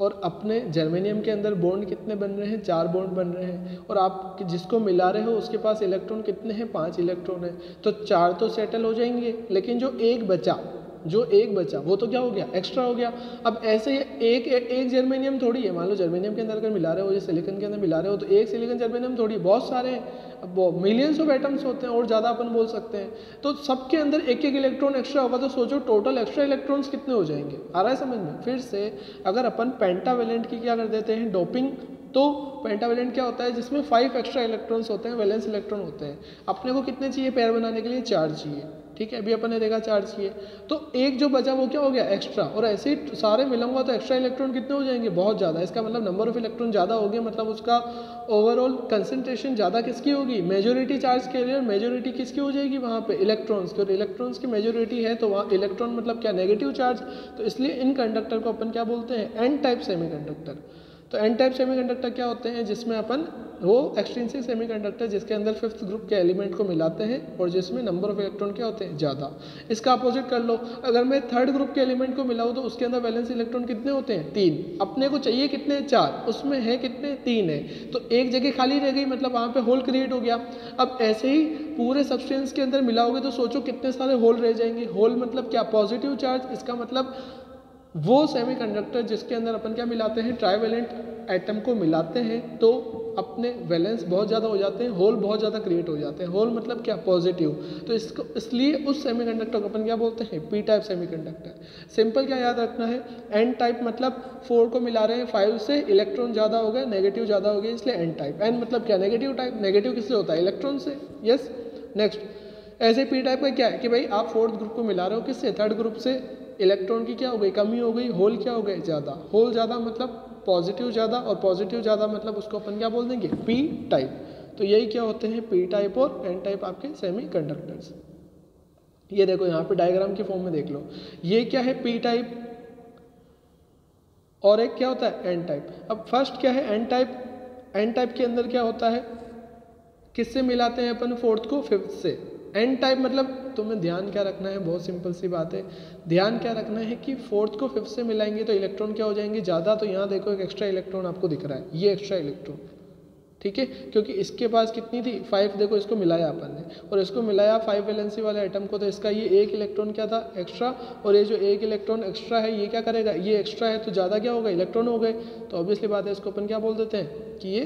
और अपने जर्मेनियम के अंदर बॉन्ड कितने बन रहे हैं? चार बॉन्ड बन रहे हैं। और आप जिसको मिला रहे हो, उसके पास इलेक्ट्रॉन कितने हैं? पाँच इलेक्ट्रॉन हैं। तो चार तो सेटल हो जाएँगे। लेकिन जो एक बचा जो एक बचा, वो तो क्या हो गया? एक्स्ट्रा हो गया। अब ऐसे एक एक जर्मेनियम थोड़ी है। मान लो जर्मेनियम के अंदर अगर मिला रहे हो या सिलिकन के अंदर मिला रहे हो तो एक सिलिकन जर्मेनियम थोड़ी, बहुत सारे, अब मिलियंस ऑफ़ एटम्स होते हैं, और ज़्यादा अपन बोल सकते हैं। तो सबके अंदर एक एक इलेक्ट्रॉन एक्स्ट्रा होगा तो सोचो टोटल एक्स्ट्रा इलेक्ट्रॉन्स कितने हो जाएँगे? आ रहा है समझ में? फिर से अगर अपन पेंटावेलेंट की क्या कर देते हैं डोपिंग तो पेंटावेलेंट क्या होता है, जिसमें फाइव एक्स्ट्रा इलेक्ट्रॉन्स होते हैं वैलेंस इलेक्ट्रॉन होते हैं। अपने को कितने चाहिए पैर बनाने के लिए? चार चाहिए। ठीक है, अभी अपन ने देखा चार्ज किए तो एक जो बचा वो क्या हो गया? एक्स्ट्रा और ऐसे ही सारे मिलाऊँगा तो एक्स्ट्रा इलेक्ट्रॉन कितने हो जाएँगे? बहुत ज़्यादा। इसका मतलब नंबर ऑफ़ इलेक्ट्रॉन ज़्यादा हो गया मतलब उसका ओवरऑल कंसनट्रेशन ज़्यादा किसकी होगी? मेजोरिटी चार्ज के लिए मेजोरिटी किसकी हो जाएगी? वहाँ पर इलेक्ट्रॉन्स की। और इलेक्ट्रॉन्स की मेजोरिटी है तो वहाँ इलेक्ट्रॉन मतलब क्या? नेगेटिव चार्ज तो इसलिए इन कंडक्टर को अपन क्या बोलते हैं? एन टाइप सेमी तो एन टाइप सेमी क्या होते हैं? जिसमें अपन वो एक्सट्रिंसिक सेमीकंडक्टर जिसके अंदर फिफ्थ ग्रुप के एलिमेंट को मिलाते हैं और जिसमें नंबर ऑफ़ इलेक्ट्रॉन क्या होते हैं? ज़्यादा। इसका अपोजिट कर लो। अगर मैं थर्ड ग्रुप के एलिमेंट को मिलाऊँ तो उसके अंदर वैलेंस इलेक्ट्रॉन कितने होते हैं? तीन। अपने को चाहिए कितने? चार। उसमें है कितने? तीन है। तो एक जगह खाली रह गई मतलब वहाँ पे होल क्रिएट हो गया। अब ऐसे ही पूरे सब्सटेंस के अंदर मिलाओगे तो सोचो कितने सारे होल रह जाएँगे। होल मतलब क्या? पॉजिटिव चार्ज इसका मतलब वो सेमीकंडक्टर जिसके अंदर अपन क्या मिलाते हैं? ट्राईवेलेंट एटम को मिलाते हैं तो अपने वैलेंस बहुत ज़्यादा हो जाते हैं होल बहुत ज़्यादा क्रिएट हो जाते हैं। होल मतलब क्या? पॉजिटिव तो इसको, इसलिए उस सेमीकंडक्टर को अपन क्या बोलते हैं? पी टाइप सेमीकंडक्टर सिंपल क्या याद रखना है? एन टाइप मतलब फोर को मिला रहे हैं फाइव से इलेक्ट्रॉन ज़्यादा हो गए नेगेटिव ज़्यादा हो गए, इसलिए एन टाइप एन मतलब क्या? नेगेटिव टाइप नेगेटिव किससे होता है? इलेक्ट्रॉन से। यस नेक्स्ट ऐसे पी टाइप का क्या है? कि भाई आप फोर्थ ग्रुप को मिला रहे हो किससे? थर्ड ग्रुप से। इलेक्ट्रॉन की क्या हो गई? कमी हो गई, होल क्या हो गए? ज़्यादा। होल ज़्यादा मतलब पॉजिटिव ज़्यादा और पॉजिटिव ज़्यादा मतलब उसको अपन क्या बोल देंगे? पी टाइप तो यही क्या होते हैं? पी टाइप और एन टाइप आपके सेमी कंडक्टर्स ये देखो, यहाँ पे डायग्राम के फॉर्म में देख लो। ये क्या है? पी टाइप और एक क्या होता है? एन टाइप अब फ़र्स्ट क्या है? एन टाइप एन टाइप के अंदर क्या होता है? किससे मिलाते हैं अपन? फोर्थ को फिफ्थ से। एन टाइप मतलब तुम्हें ध्यान क्या रखना है? बहुत सिंपल सी बात है। ध्यान क्या रखना है कि फोर्थ को फिफ्थ से मिलाएँगे तो इलेक्ट्रॉन क्या हो जाएँगे? ज़्यादा तो यहाँ देखो एक एक्स्ट्रा इलेक्ट्रॉन आपको दिख रहा है। ये एक्स्ट्रा इलेक्ट्रॉन ठीक है? क्योंकि इसके पास कितनी थी? फाइव देखो इसको मिलाया अपन ने। और इसको मिलाया फाइव वैलेंसी वाले आइटम को तो इसका ये एक इलेक्ट्रॉन क्या था? एक्स्ट्रा और ये जो एक इलेक्ट्रॉन एक्स्ट्रा है, ये क्या करेगा? ये एक्स्ट्रा है तो ज़्यादा क्या होगा इलेक्ट्रॉन हो गए। तो ऑब्वियसली बात है, इसको अपन क्या बोल देते हैं? कि ये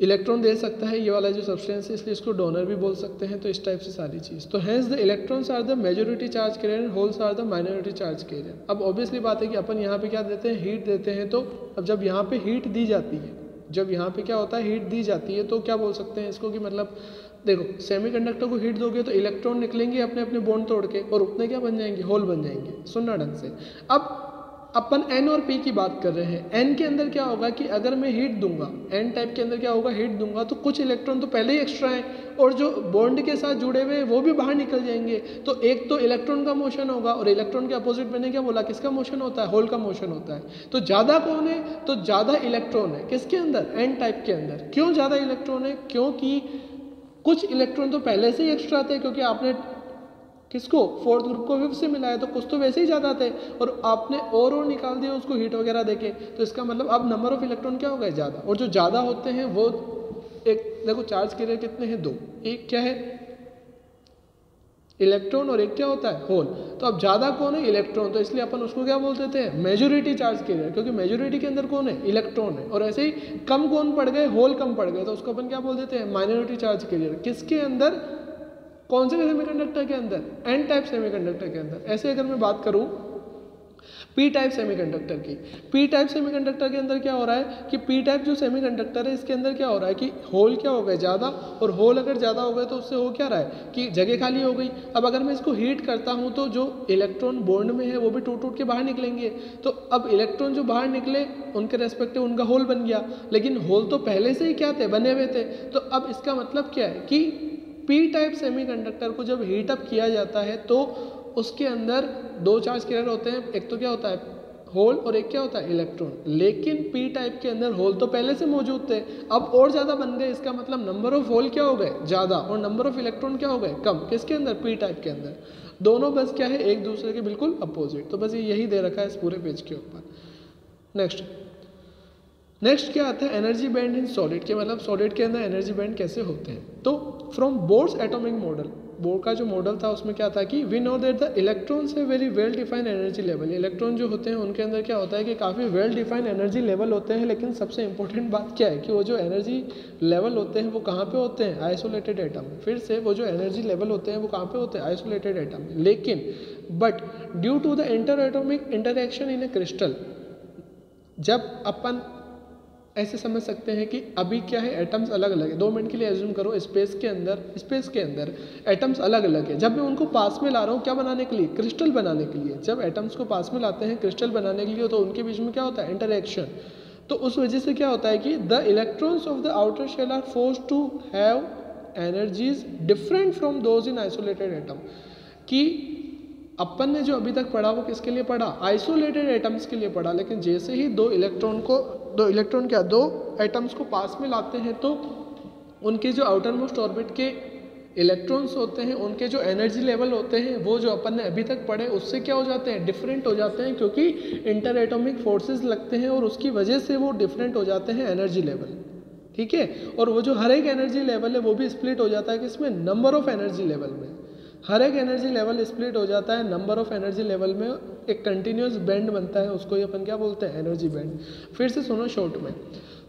इलेक्ट्रॉन दे सकता है, ये वाला जो सब्सटेंस है, इसलिए इसको डोनर भी बोल सकते हैं तो इस टाइप से सारी चीज़। तो hence the electrons are the majority charge carrier holes are the minority charge carrier अब ऑब्वियसली बात है कि अपन यहाँ पे क्या देते हैं? हीट देते हैं तो अब जब यहाँ पे हीट दी जाती है, जब यहाँ पे क्या होता है? हीट दी जाती है तो क्या बोल सकते हैं इसको कि मतलब देखो सेमीकंडक्टर को हीट दोगे तो इलेक्ट्रॉन निकलेंगे अपने अपने बॉन्ड तोड़ के और उतने क्या बन जाएँगे? होल बन जाएँगे, सुनना ढंग से। अब अपन एन और पी की बात कर रहे हैं। एन के अंदर क्या होगा कि अगर मैं हीट दूँगा एन टाइप के अंदर क्या होगा हीट दूँगा तो कुछ इलेक्ट्रॉन तो पहले ही एक्स्ट्रा हैं और जो बॉन्ड के साथ जुड़े हुए हैं, वो भी बाहर निकल जाएँगे। तो एक तो इलेक्ट्रॉन का मोशन होगा और इलेक्ट्रॉन के अपोजिट मैंने क्या बोला, किसका मोशन होता है? होल का मोशन होता है। तो ज़्यादा कौन है? तो ज़्यादा इलेक्ट्रॉन है। किसके अंदर? एन टाइप के अंदर। क्यों ज़्यादा इलेक्ट्रॉन है? क्योंकि कुछ इलेक्ट्रॉन तो पहले से ही एक्स्ट्रा थे, क्योंकि आपने किसको? फोर्थ ग्रुप को फिफ्थ से मिलाया तो कुछ तो वैसे ही ज़्यादा थे। और आपने और और निकाल दिया, उसको हीट वगैरह देके। तो इसका मतलब अब नंबर ऑफ़ इलेक्ट्रॉन क्या हो गए ज़्यादा? और जो ज़्यादा होते हैं, वो एक, देखो चार्ज कैरियर कितने हैं? दो। एक क्या है? इलेक्ट्रॉन और एक क्या होता है? होल तो अब ज़्यादा कौन है? इलेक्ट्रॉन तो इसलिए अपन उसको क्या बोल देते हैं मेजोरिटी चार्ज कैरियर क्योंकि मेजोरिटी के अंदर कौन है? इलेक्ट्रॉन है। और ऐसे ही कम कौन पड़ गए? होल कम पड़ गए। तो उसको अपन क्या बोल देते हैं माइनॉरिटी चार्ज कैरियर किसके अंदर? कौन से सेमीकंडक्टर के अंदर? एन टाइप सेमीकंडक्टर के अंदर। ऐसे अगर मैं बात करूँ पी टाइप सेमीकंडक्टर की। पी टाइप सेमीकंडक्टर के अंदर क्या हो रहा है कि पी टाइप जो सेमीकंडक्टर है, इसके अंदर क्या हो रहा है कि होल क्या हो गए? ज़्यादा। और होल अगर ज़्यादा हो गए तो उससे हो क्या रहा है कि जगह खाली हो गई। अब अगर मैं इसको हीट करता हूँ तो जो इलेक्ट्रॉन बॉन्ड में है, वो भी टूट टूट के बाहर निकलेंगे। तो अब इलेक्ट्रॉन जो बाहर निकले, उनके रेस्पेक्टिव उनका होल बन गया। लेकिन होल तो पहले से ही क्या थे? बने हुए थे। तो अब इसका मतलब क्या है कि पी टाइप सेमीकंडक्टर को जब हीट अप किया जाता है तो उसके अंदर दो चार्ज कैरियर होते हैं। एक तो क्या होता है? होल और एक क्या होता है? इलेक्ट्रॉन। लेकिन पी टाइप के अंदर होल तो पहले से मौजूद थे। अब और ज़्यादा बन गए, इसका मतलब नंबर ऑफ़ होल क्या हो गए? ज़्यादा। और नंबर ऑफ़ इलेक्ट्रॉन क्या हो गए? कम। किसके अंदर? पी टाइप के अंदर। दोनों बस क्या है? एक दूसरे के बिल्कुल अपोजिट तो बस ये यही दे रखा है इस पूरे पेज के ऊपर। नेक्स्ट नेक्स्ट क्या आता है? एनर्जी बैंड इन सॉलिड के मतलब सॉलिड के अंदर एनर्जी बैंड कैसे होते हैं? तो from Bohr's atomic model Bohr का जो मॉडल था, उसमें क्या था कि we know that the electrons है very well defined energy level electron जो होते हैं, उनके अंदर क्या होता है कि काफ़ी वेल डिफाइंड एनर्जी लेवल होते हैं, लेकिन सबसे इंपॉर्टेंट बात क्या है कि वो जो एनर्जी लेवल होते हैं, वो कहाँ पे होते हैं? आइसोलेटेड एटम फिर से वो जो एनर्जी लेवल होते हैं, वो कहाँ पे होते हैं? आइसोलेटेड एटम लेकिन but due to the interatomic interaction in a crystal जब अपन ऐसे समझ सकते हैं कि अभी क्या है एटम्स अलग अलग है। दो मिनट के लिए एज्यूम करो स्पेस के अंदर स्पेस के अंदर एटम्स अलग अलग है। जब मैं उनको पास में ला रहा हूँ, क्या बनाने के लिए? क्रिस्टल बनाने के लिए। जब एटम्स को पास में लाते हैं क्रिस्टल बनाने के लिए तो उनके बीच में क्या होता है? इंटरेक्शन तो उस वजह से क्या होता है कि the electrons of the outer shell are force to have energies different from those in isolated atom कि अपन ने जो अभी तक पढ़ा वो किसके लिए पढ़ा? आइसोलेटेड एटम्स के लिए पढ़ा। लेकिन जैसे ही दो इलेक्ट्रॉन को, दो इलेक्ट्रॉन क्या, दो एटम्स को पास में लाते हैं तो उनके जो आउटर मोस्ट ऑर्बिट के इलेक्ट्रॉन्स होते हैं, उनके जो एनर्जी लेवल होते हैं, वो जो अपन ने अभी तक पढ़े, उससे क्या हो जाते हैं? डिफरेंट हो जाते हैं, क्योंकि इंटर एटोमिक फोर्सेस लगते हैं और उसकी वजह से वो डिफरेंट हो जाते हैं एनर्जी लेवल ठीक है? और वो जो हर एक एनर्जी लेवल है, वो भी स्प्लिट हो जाता है किसमें? नंबर ऑफ़ एनर्जी लेवल में। हर एक एनर्जी लेवल स्प्लिट हो जाता है नंबर ऑफ़ एनर्जी लेवल में एक कंटिन्यूस बैंड बनता है, उसको ही अपन क्या बोलते हैं एनर्जी बैंड फिर से सुनो शॉर्ट में.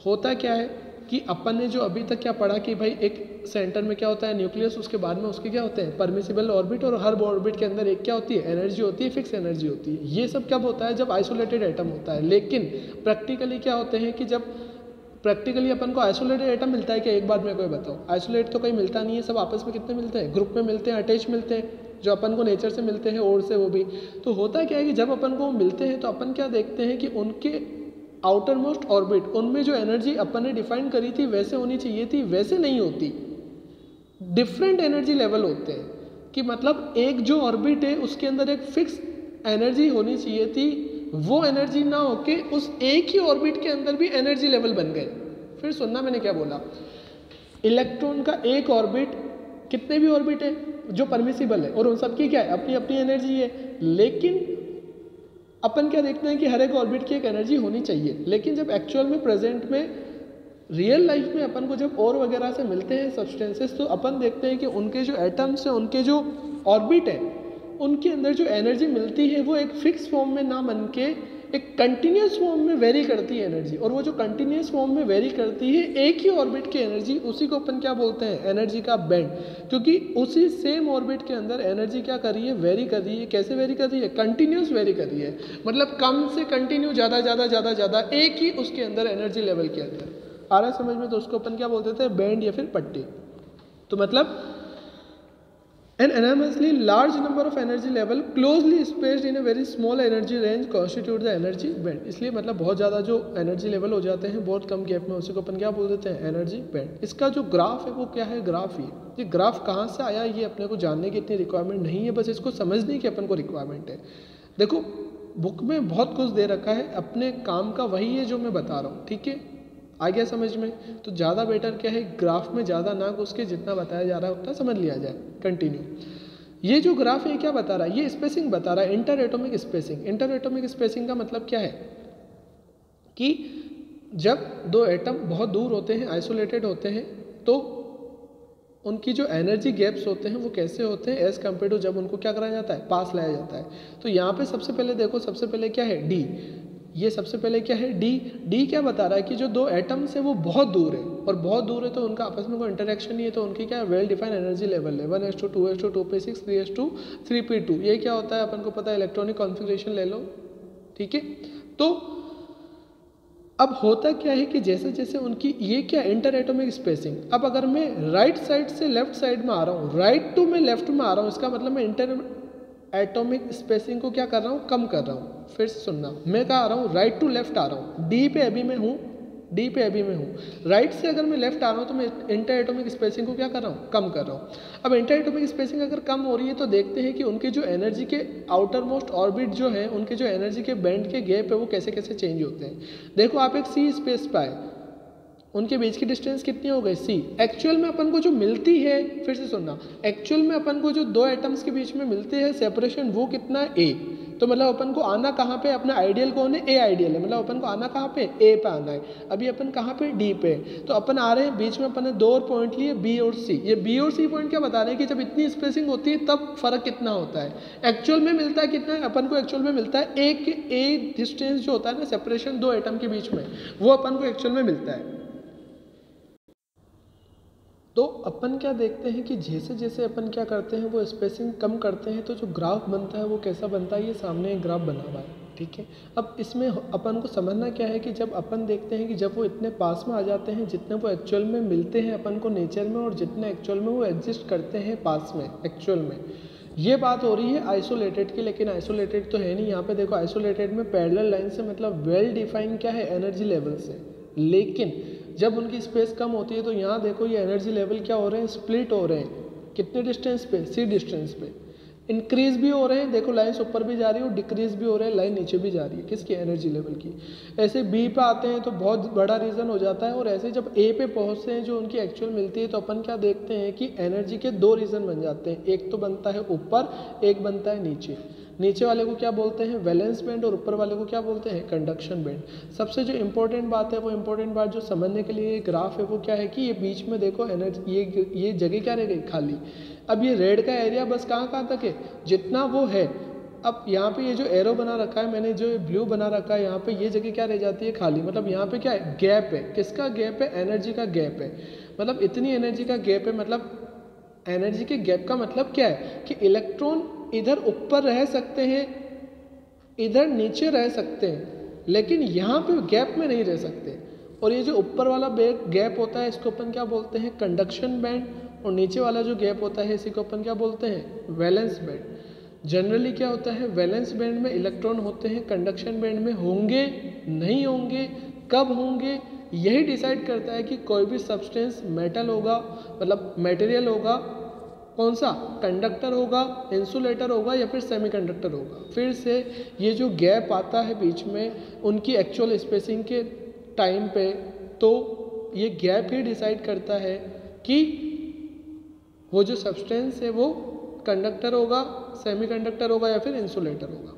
होता क्या है कि अपन ने जो अभी तक क्या पढ़ा कि भाई एक सेंटर में क्या होता है न्यूक्लियस उसके बाद में उसके क्या होते हैं परमिसिबल ऑर्बिट और हर ऑर्बिट के अंदर एक क्या होती है एनर्जी होती है फिक्स एनर्जी होती है. ये सब कब होता है, जब आइसोलेटेड आइटम होता है. लेकिन प्रैक्टिकली क्या होते हैं कि जब प्रैक्टिकली अपन को आइसोलेटेड एटम मिलता है क्या एक बार में कोई बताओ। आइसोलेट तो कहीं मिलता नहीं है, सब आपस में कितने मिलते हैं? ग्रुप में मिलते हैं अटैच मिलते हैं, जो अपन को नेचर से मिलते हैं और से वो भी। तो होता क्या है कि जब अपन को मिलते हैं तो अपन क्या देखते हैं कि उनके आउटर मोस्ट ऑर्बिट उनमें जो एनर्जी अपन ने डिफाइन करी थी, वैसे होनी चाहिए थी, वैसे नहीं होती। डिफरेंट एनर्जी लेवल होते हैं। कि मतलब एक जो ऑर्बिट है, उसके अंदर एक फिक्स एनर्जी होनी चाहिए थी वो एनर्जी ना होके उस एक ही ऑर्बिट के अंदर भी एनर्जी लेवल बन गए। फिर सुनना मैंने क्या बोला? इलेक्ट्रॉन का एक ऑर्बिट कितने भी ऑर्बिट है, जो परमिसिबल है, और उन सबकी क्या है? अपनी अपनी एनर्जी है। लेकिन अपन क्या देखते हैं कि हर एक ऑर्बिट की एक एनर्जी होनी चाहिए। लेकिन जब एक्चुअल में प्रेजेंट में रियल लाइफ में अपन को जब और वगैरह से मिलते हैं सब्सटेंसेस तो अपन देखते हैं कि उनके जो एटम्स हैं, उनके जो ऑर्बिट है उनके अंदर जो एनर्जी मिलती है, वो एक फिक्स फॉर्म में ना बन के एक कंटिन्यूस फॉर्म में वेरी करती है एनर्जी और वो जो कंटिन्यूस फॉर्म में वेरी करती है, एक ही ऑर्बिट की एनर्जी उसी को अपन क्या बोलते हैं? एनर्जी का बैंड क्योंकि उसी सेम ऑर्बिट के अंदर एनर्जी क्या कर रही है? वेरी कर रही है. कैसे वेरी कर रही है? कंटिन्यूस वेरी कर है. मतलब कम से कंटिन्यू ज़्यादा ज़्यादा ज़्यादा ज़्यादा, एक ही उसके अंदर एनर्जी लेवल के अंदर आ रहा समझ में? तो उसको अपन क्या बोलते थे? बैंड या फिर पट्टी. तो मतलब an enormously large number of energy level closely spaced in a very small energy range constitute the energy band इसलिए मतलब बहुत ज़्यादा जो एनर्जी लेवल हो जाते हैं, बहुत कम गैप में, उसी को अपन क्या बोल देते हैं? एनर्जी बैंड इसका जो ग्राफ है, वो क्या है? ग्राफ ही ये ग्राफ कहाँ से आया? ये अपने को जानने की इतनी रिक्वायरमेंट नहीं है, बस इसको समझने की अपन को रिक्वायरमेंट है। देखो बुक में बहुत कुछ दे रखा है, अपने काम का वही है जो मैं बता रहा हूँ, ठीक है? आ गया समझ में? तो ज़्यादा बेटर क्या है? ग्राफ में ज़्यादा ना घुस के जितना बताया जा रहा है उतना समझ लिया जाए। कंटिन्यू ये जो ग्राफ है क्या बता रहा है? ये स्पेसिंग बता रहा है। Interatomic spacing interatomic spacing का मतलब क्या है? कि जब दो एटम बहुत दूर होते हैं आइसोलेटेड होते हैं तो उनकी जो एनर्जी गैप्स होते हैं, वो कैसे होते हैं? एज़ कंपेयर टू जब उनको क्या कराया जाता है? पास लाया जाता है। तो यहाँ पे सबसे पहले देखो, सबसे पहले क्या है? डी ये सबसे पहले क्या है? डी डी क्या बता रहा है कि जो दो एटम्स है वो बहुत दूर है और बहुत दूर है तो उनका आपस में कोई इंटरेक्शन नहीं है तो उनकी क्या वेल डिफाइंड एनर्जी लेवल है। One S two two S two two P six three S two three P two ये क्या होता है? अपन को पता है इलेक्ट्रॉनिक कॉन्फिग्रेशन ले लो। ठीक है? तो अब होता क्या है कि जैसे जैसे उनकी, ये क्या इंटर एटोमिक स्पेसिंग अब अगर मैं राइट साइड से लेफ़्ट साइड में आ रहा हूँ राइट टू मैं लेफ़्ट में आ रहा हूँ, इसका मतलब मैं इंटर एटॉमिक स्पेसिंग को क्या कर रहा हूँ? कम कर रहा हूँ। फिर सुनना। मैं कहा आ रहा हूँ राइट टू लेफ़्ट आ रहा हूँ। डी पे अभी मैं हूँ। डी पे अभी मैं हूँ। राइट से अगर मैं लेफ़्ट आ रहा हूँ तो मैं इंटर एटोमिक स्पेसिंग को क्या कर रहा हूँ? कम कर रहा हूँ। अब इंटर एटोमिक स्पेसिंग अगर कम हो रही है तो देखते हैं कि उनके जो एनर्जी के आउटर मोस्ट ऑर्बिट जो है, उनके जो एनर्जी के बैंड के गैप है, वो कैसे कैसे चेंज होते हैं। देखो, आप एक सी स्पेस पाए। उनके बीच की डिस्टेंस कितनी हो गई? सी एक्चुअल में अपन को जो मिलती है, फिर से सुनना। एक्चुअल में अपन को जो दो एटम्स के बीच में मिलते हैं सेपरेशन वो कितना है ए तो मतलब अपन को आना कहाँ पे? अपना आइडियल कौन है? ए आइडियल है। मतलब अपन को आना कहाँ पे? ए पे आना है। अभी अपन कहाँ पे? डी पे। तो अपन आ रहे हैं, बीच में अपन ने दो और पॉइंट लिए बी और सी ये बी और सी पॉइंट क्या बता रहे हैं कि जब इतनी स्पेसिंग होती है, तब फ़र्क कितना होता है? एक्चुअल में मिलता है कितना है? अपन को एक्चुअल में मिलता है एक ए डिस्टेंस जो होता है ना सेपरेशन दो एटम के बीच में, वो अपन को एक्चुअल में मिलता है। तो अपन क्या देखते हैं कि जैसे जैसे अपन क्या करते हैं, वो स्पेसिंग कम करते हैं तो जो ग्राफ बनता है वो कैसा बनता है, ये सामने एक ग्राफ बना हुआ है, ठीक है? अब इसमें अपन को समझना क्या है कि जब अपन देखते हैं कि जब वो इतने पास में आ जाते हैं, जितने वो एक्चुअल में मिलते हैं अपन को नेचर में और जितने एक्चुअल में वो एग्जिस्ट करते हैं पास में एक्चुअल में। ये बात हो रही है आइसोलेटेड की, लेकिन आइसोलेटेड तो है नहीं। यहाँ पे देखो आइसोलेटेड में पैरेलल लाइन से मतलब वेल डिफाइन क्या है? एनर्जी लेवल से लेकिन जब उनकी स्पेस कम होती है तो यहाँ देखो ये एनर्जी लेवल क्या हो रहे हैं? स्प्लिट हो रहे हैं। कितने डिस्टेंस पे? सी डिस्टेंस पे। इंक्रीज भी हो रहे हैं। देखो लाइन्स ऊपर भी जा रही है और डिक्रीज भी हो रहे हैं। लाइन नीचे भी जा रही है। किसकी? एनर्जी लेवल की। ऐसे बी पे आते हैं तो बहुत बड़ा रीज़न हो जाता है। और ऐसे जब ए पे पहुँचते हैं, जो उनकी एक्चुअल मिलती है तो अपन क्या देखते हैं कि एनर्जी के दो रीज़न बन जाते हैं। एक तो बनता है ऊपर, एक बनता है नीचे। नीचे वाले को क्या बोलते हैं? वैलेंस बैंड और ऊपर वाले को क्या बोलते हैं? कंडक्शन बैंड सबसे जो इंपॉर्टेंट बात है, वो इंपॉर्टेंट बात जो समझने के लिए ग्राफ है, वो क्या है कि ये बीच में देखो एनर्जी ये ये जगह क्या रह गई? खाली. अब ये रेड का एरिया बस कहाँ कहाँ तक है? जितना वो है, अब यहाँ पे ये जो एरो बना रखा है, मैंने जो ब्लू बना रखा है, यहाँ पे ये जगह क्या रह जाती है? खाली. मतलब यहाँ पे क्या है? गैप है. किसका गैप है? एनर्जी का गैप है. मतलब इतनी एनर्जी का गैप है मतलब एनर्जी के गैप का मतलब क्या है? कि इलेक्ट्रॉन इधर ऊपर रह सकते हैं, इधर नीचे रह सकते हैं, लेकिन यहाँ पे गैप में नहीं रह सकते। और ये जो ऊपर वाला गैप होता है, इसको अपन क्या बोलते हैं? कंडक्शन बैंड और नीचे वाला जो गैप होता है, इसी को अपन क्या बोलते हैं? वैलेंस बैंड जनरली क्या होता है? वैलेंस बैंड में इलेक्ट्रॉन होते हैं कंडक्शन बैंड में होंगे, नहीं होंगे, कब होंगे, यही डिसाइड करता है कि कोई भी सब्सटेंस मेटल होगा मतलब मटेरियल होगा कौन सा? कंडक्टर होगा, इंसुलेटर होगा या फिर सेमीकंडक्टर होगा? फिर से ये जो गैप आता है बीच में, उनकी एक्चुअल स्पेसिंग के टाइम पे तो ये गैप ही डिसाइड करता है कि वो जो सब्सटेंस है वो कंडक्टर होगा, सेमीकंडक्टर होगा या फिर इंसुलेटर होगा।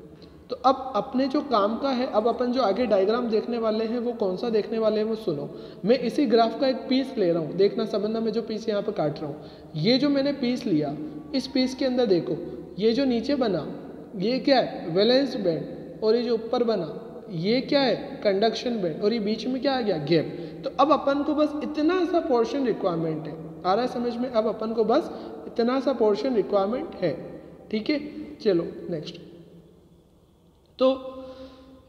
तो अब अपने जो काम का है, अब अपन जो आगे डायग्राम देखने वाले हैं, वो कौन सा देखने वाले हैं वो सुनो। मैं इसी ग्राफ का एक पीस ले रहा हूँ। देखना समझना मैं जो पीस यहाँ पर काट रहा हूँ। ये जो मैंने पीस लिया, इस पीस के अंदर देखो, ये जो नीचे बना, ये क्या है? वैलेंस बैंड और ये जो ऊपर बना, ये क्या है? कंडक्शन बैंड और ये बीच में क्या आ गया? गैप तो अब अपन को बस इतना सा पोर्शन रिक्वायरमेंट है। आ रहा है समझ में? अब अपन को बस इतना सा पोर्शन रिक्वायरमेंट है। ठीक है? चलो नेक्स्ट तो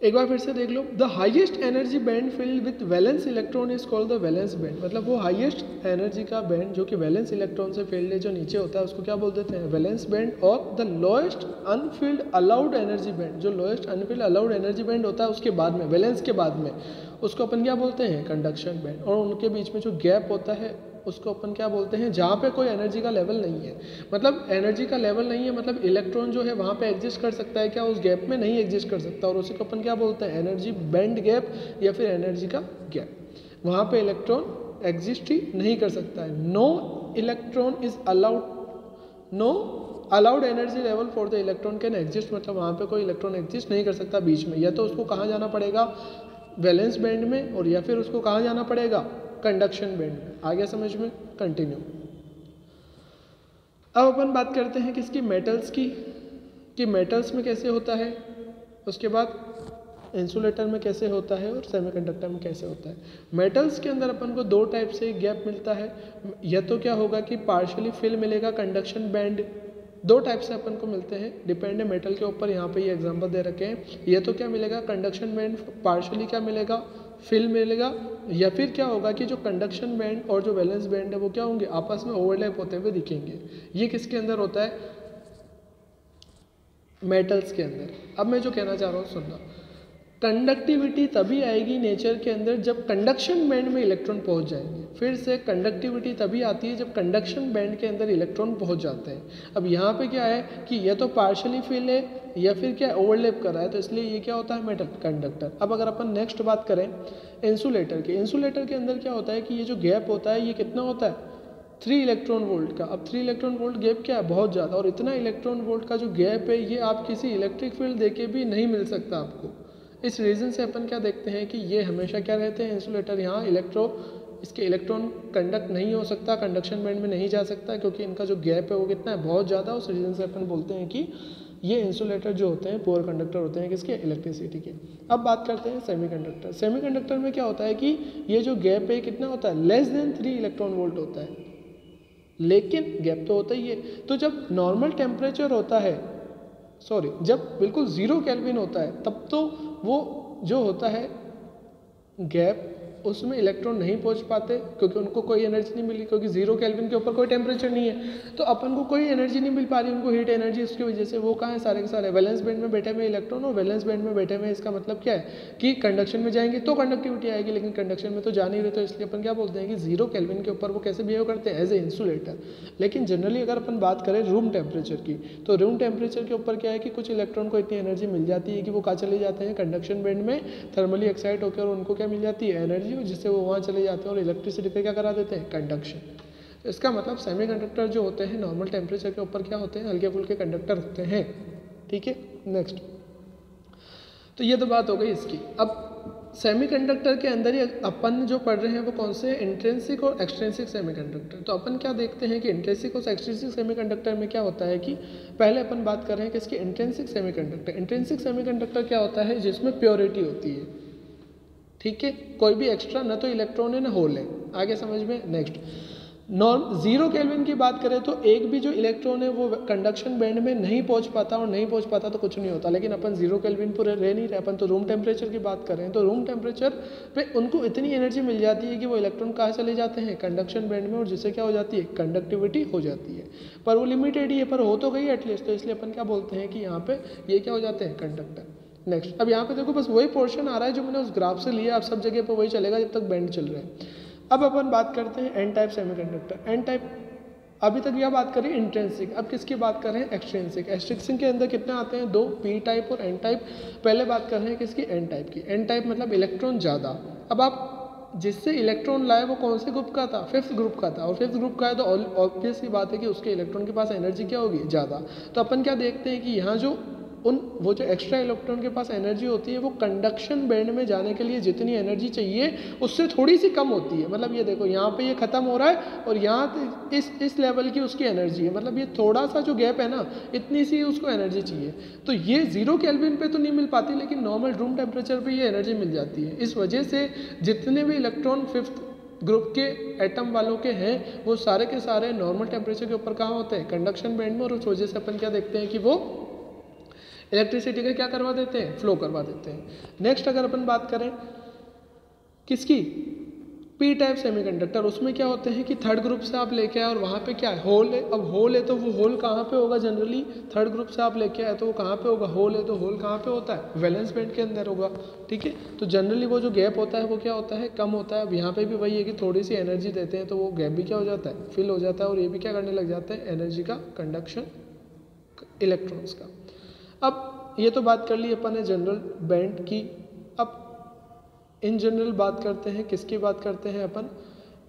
एक बार फिर से देख लो the highest energy band filled with valence electron is called the valence band मतलब वो हाइएस्ट एनर्जी का बैंड जो कि वैलेंस इलेक्ट्रॉन से फ़ील्ड है, जो नीचे होता है, उसको क्या बोल देते हैं वैलेंस बैंड और the lowest unfilled allowed energy band जो lowest unfilled allowed energy band होता है, उसके बाद में वैलेंस के बाद में, उसको अपन क्या बोलते हैं? कंडक्शन बैंड और उनके बीच में जो गैप होता है उसको अपन क्या बोलते हैं, जहाँ पे कोई एनर्जी का लेवल नहीं है। मतलब एनर्जी का लेवल नहीं है मतलब इलेक्ट्रॉन जो है वहाँ पे एग्जिस्ट कर सकता है क्या? उस गैप में नहीं एग्जिस्ट कर सकता और उसी को अपन क्या बोलते हैं एनर्जी बैंड गैप या फिर एनर्जी का गैप वहाँ पर इलेक्ट्रॉन एग्जिस्ट ही नहीं कर सकता है। No electron is allowed no allowed energy level for the electron can exist मतलब वहाँ पे कोई इलेक्ट्रॉन एग्जिस्ट नहीं कर सकता बीच में। या तो उसको कहाँ जाना पड़ेगा? वैलेंस बैंड में और या फिर उसको कहाँ जाना पड़ेगा? कंडक्शन बैंड में आ गया समझ में? कंटिन्यू अब अपन बात करते हैं किसकी मेटल्स की, कि मेटल्स में कैसे होता है? उसके बाद इंसुलेटर में कैसे होता है और सेमीकंडक्टर में कैसे होता है? मेटल्स के अंदर अपन को दो टाइप से गैप मिलता है। या तो क्या होगा कि पार्शियली फिल मिलेगा कंडक्शन बैंड दो टाइप से अपन को मिलते हैं। डिपेंड है मेटल के ऊपर, यहाँ पे ये एग्जांपल दे रखे हैं। ये तो क्या मिलेगा? कंडक्शन बैंड पार्शियली क्या मिलेगा? फिल मिलेगा, या फिर क्या होगा कि जो कंडक्शन बैंड और जो वैलेंस बैंड है, वो क्या होंगे? आपस में ओवरलैप होते हुए दिखेंगे। ये किसके अंदर होता है? मेटल्स के अंदर। अब मैं जो कहना चाह रहा हूँ सुनना कंडक्टिविटी तभी आएगी नेचर के अंदर जब कंडक्शन बैंड में इलेक्ट्रॉन पहुँच जाएँगे। फिर से कंडक्टिविटी तभी आती है जब कंडक्शन बैंड के अंदर इलेक्ट्रॉन पहुँच जाते हैं। अब यहाँ पे क्या है कि यह तो पार्शली फिल है या फिर क्या ओवरलेप कर रहा है तो इसलिए ये क्या होता है मेटल कंडक्टर अब अगर अपन नेक्स्ट बात करें इंसुलेटर की. इंसुलेटर के अंदर क्या होता है कि ये जो गैप होता है, ये कितना होता है? थ्री इलेक्ट्रॉन वोल्ट का. अब थ्री इलेक्ट्रॉन वोल्ट गैप क्या है? बहुत ज़्यादा. और इतना इलेक्ट्रॉन वोल्ट का जो गैप है, ये आप किसी इलेक्ट्रिक फ़ील्ड देके भी नहीं मिल सकता आपको. इस रीज़न से अपन क्या देखते हैं कि ये हमेशा क्या रहते हैं? इंसुलेटर यहाँ इलेक्ट्रो इसके इलेक्ट्रॉन कंडक्ट नहीं हो सकता कंडक्शन बैंड में नहीं जा सकता, क्योंकि इनका जो गैप है वो कितना है? बहुत ज़्यादा. उस रीज़न से अपन बोलते हैं कि ये इंसुलेटर जो होते हैं पोअर कंडक्टर होते हैं किसके? इलेक्ट्रिसिटी के। अब बात करते हैं सेमीकंडक्टर सेमीकंडक्टर में क्या होता है कि ये जो गैप है, कितना होता है? Less than three electron volt होता है। लेकिन गैप तो होता ही है। तो जब नॉर्मल टेम्परेचर होता है सॉरी जब बिल्कुल ज़ीरो कैलविन होता है, तब तो वो जो होता है गैप उसमें इलेक्ट्रॉन नहीं पहुँच पाते, क्योंकि उनको कोई एनर्जी नहीं मिली, क्योंकि ज़ीरो केल्विन के ऊपर कोई टेम्परेचर नहीं है। तो अपन को कोई एनर्जी नहीं मिल पा रही, उनको हीट एनर्जी उसकी वजह से वो कहाँ है सारे के सारे? वैलेंस बैंड में बैठे हुए इलेक्ट्रॉन और वैलेंस बैंड में बैठे हुए इसका मतलब क्या है? कि कंडक्शन में जाएँगे तो कंडक्टिविटी आएगी, लेकिन कंडक्शन में तो जा नहीं रहे तो इसलिए अपन क्या बोलते हैं कि ज़ीरो कैलविन के ऊपर वो कैसे बिहेव करते हैं? एज ए इंसुलेटर लेकिन जनरली अगर अपन बात करें रूम टेम्परेचर की तो रूम टेम्परेचर के ऊपर क्या है कि कुछ इलेक्ट्रॉन को इतनी एनर्जी मिल जाती है कि वो कहाँ चले जाते हैं? कंडक्शन बैंड में थर्मली एक्साइट होकर उनको क्या मिल जाती है? एनर्जी जिससे वो वहाँ चले जाते हैं और इलेक्ट्रिसिटी पे क्या करा देते हैं? कंडक्शन इसका मतलब सेमी कंडक्टर जो होते हैं नॉर्मल टेम्परेचर के ऊपर क्या होते हैं? हल्के फुल्के कंडक्टर होते हैं। ठीक है? नेक्स्ट तो ये तो बात हो गई इसकी। अब सेमीकंडक्टर के अंदर ही अपन जो पढ़ रहे हैं, वो कौन से? इंट्रेंसिक और एक्सट्रेंसिक सेमीकंडक्टर तो अपन क्या देखते हैं कि इंट्रेंसिक और एक्सट्रेंसिक सेमीकंडक्टर में क्या होता है कि पहले अपन बात कर रहे हैं कि इसकी इंट्रेंसिक सेमीकंडक्टर इंट्रेंसिक सेमीकंडक्टर क्या होता है? जिसमें प्योरिटी होती है। ठीक है? कोई भी एक्स्ट्रा ना तो इलेक्ट्रॉन है ना होल है आगे समझ में? नेक्स्ट नॉर्म ज़ीरो केल्विन की बात करें तो एक भी जो इलेक्ट्रॉन है, वो कंडक्शन बैंड में नहीं पहुँच पाता और नहीं पहुँच पाता तो कुछ नहीं होता। लेकिन अपन ज़ीरो केल्विन पर रह नहीं रहे। अपन तो रूम टेम्परेचर की बात करें तो रूम टेम्परेचर पे उनको इतनी एनर्जी मिल जाती है कि वो इलेक्ट्रॉन कहाँ चले जाते हैं? कंडक्शन बैंड में और जिससे क्या हो जाती है? कंडक्टिविटी हो जाती है। पर वो लिमिटेड ही है, पर हो तो गई एटलीस्ट तो इसलिए अपन क्या बोलते हैं कि यहाँ पे ये क्या हो जाते हैं? कंडक्टर नेक्स्ट अब यहाँ पे देखो, बस वही पोर्शन आ रहा है जो मैंने उस ग्राफ से लिया, अब सब जगह पर वही चलेगा जब तक बैंड चल रहा है। अब अपन बात करते हैं N type semiconductor N type अभी तक यह बात करें इंट्रेंसिक अब किसकी बात कर रहे हैं? एक्सट्रेंसिक एक्सट्रेंसिक के अंदर कितने आते हैं? दो पी टाइप और एन टाइप पहले बात कर रहे हैं किसकी? एन टाइप की. एन टाइप मतलब इलेक्ट्रॉन ज़्यादा. अब आप जिससे इलेक्ट्रॉन लाए, वो कौन से ग्रुप का था? फिफ्थ ग्रुप का था. और फिफ्थ ग्रुप का है तो ऑब्वियस ही बात है कि उसके इलेक्ट्रॉन के पास एनर्जी क्या होगी? ज़्यादा. तो अपन क्या देखते हैं कि यहाँ जो उन, वो जो एक्स्ट्रा इलेक्ट्रॉन के पास एनर्जी होती है, वो कंडक्शन बैंड में जाने के लिए जितनी एनर्जी चाहिए, उससे थोड़ी सी कम होती है। मतलब ये देखो, यहाँ पे ये ख़त्म हो रहा है और यहाँ इस इस लेवल की उसकी एनर्जी है। मतलब ये थोड़ा सा जो गैप है ना, इतनी सी उसको एनर्जी चाहिए। तो ये ज़ीरो कैलविन पे तो नहीं मिल पाती, लेकिन नॉर्मल रूम टेम्परेचर पर ये एनर्जी मिल जाती है। इस वजह से जितने भी इलेक्ट्रॉन फिफ्थ ग्रुप के एटम वालों के हैं, वो सारे के सारे नॉर्मल टेम्परेचर के ऊपर कहाँ होते हैं? कंडक्शन बैंड में, और उस वजह से अपन क्या देखते हैं कि वो इलेक्ट्रिसिटी का क्या करवा देते हैं? फ्लो करवा देते हैं। नेक्स्ट अगर अपन बात करें, किसकी? पी टाइप सेमीकंडक्टर उसमें क्या होते हैं कि थर्ड ग्रुप से आप लेके आए और वहाँ पे क्या है? होल है। अब होल है तो वो होल कहाँ पे होगा जनरली थर्ड ग्रुप से आप लेके आए तो वो कहाँ पे होगा? होल है तो होल कहाँ पे होता है? वैलेंस बैंड के अंदर होगा। ठीक है? तो जनरली वो जो गैप होता है, वो क्या होता है? कम होता है। अब यहाँ पे भी वही है कि थोड़ी सी एनर्जी देते हैं तो वो गैप भी क्या हो जाता है? फिल हो जाता है और ये भी क्या करने लग जाते हैं? एनर्जी का कंडक्शन इलेक्ट्रॉन्स का। अब ये तो बात कर ली अपन ने जनरल बैंड की। अब इन जनरल बात करते हैं, किसकी बात करते हैं अपन?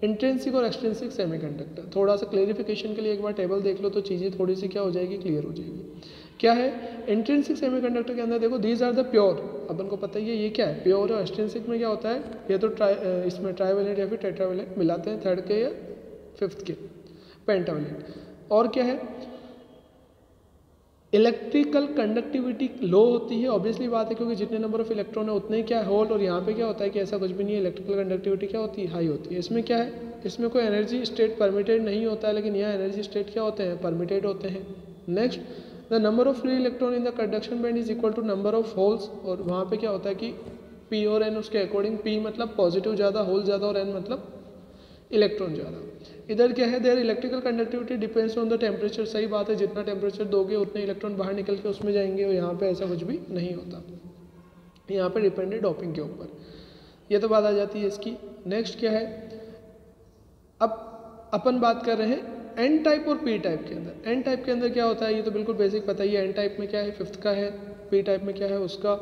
इंट्रेंसिक और एक्सट्रेंसिक सेमीकंडक्टर थोड़ा सा क्लेरिफिकेशन के लिए एक बार टेबल देख लो तो चीज़ें थोड़ी सी क्या हो जाएगी क्लियर हो जाएगी। क्या है? इंट्रेंसिक सेमीकंडक्टर के अंदर देखो दीज आर द प्योर अपन को पता ही है ये क्या है? प्योर और एक्सट्रेंसिक में क्या होता है? ये तो ट्राई इसमें ट्राईवेलेंट या फिर टेट्रावेलेंट मिलाते हैं थर्ड के या फिफ्थ के पेंटावेलेंट और क्या है? इलेक्ट्रिकल कंडक्टिविटी लो होती है ऑब्वियसली बात है, क्योंकि जितने नंबर ऑफ़ इलेक्ट्रॉन है, उतने क्या होल और यहाँ पे क्या होता है कि ऐसा कुछ भी नहीं है इलेक्ट्रिकल कंडक्टिविटी क्या होती है? हाई होती है। इसमें क्या है? इसमें कोई एनर्जी स्टेट परमिटेड नहीं होता है, लेकिन यहाँ एनर्जी स्टेट क्या होते हैं? परमिटेड होते हैं। Next the number of free electron in the conduction band is equal to number of holes और वहाँ पर क्या होता है कि पी और एन उसके अकॉर्डिंग पी मतलब पॉजिटिव ज़्यादा होल ज़्यादा और एन मतलब इलेक्ट्रॉन ज़्यादा। इधर क्या है? There electrical conductivity depends on the temperature सही बात है, जितना टेम्परेचर दोगे, उतने इलेक्ट्रॉन बाहर निकल के उसमें जाएँगे और यहाँ पे ऐसा कुछ भी नहीं होता। यहाँ पे डिपेंड है डॉपिंग के ऊपर। ये तो बात आ जाती है इसकी। नेक्स्ट क्या है? अब अपन बात कर रहे हैं एन टाइप और पी टाइप के अंदर। एन टाइप के अंदर क्या होता है? ये तो बिल्कुल बेसिक पता ही है। एन टाइप में क्या है? फिफ्थ का है। पी टाइप में क्या है? उसका।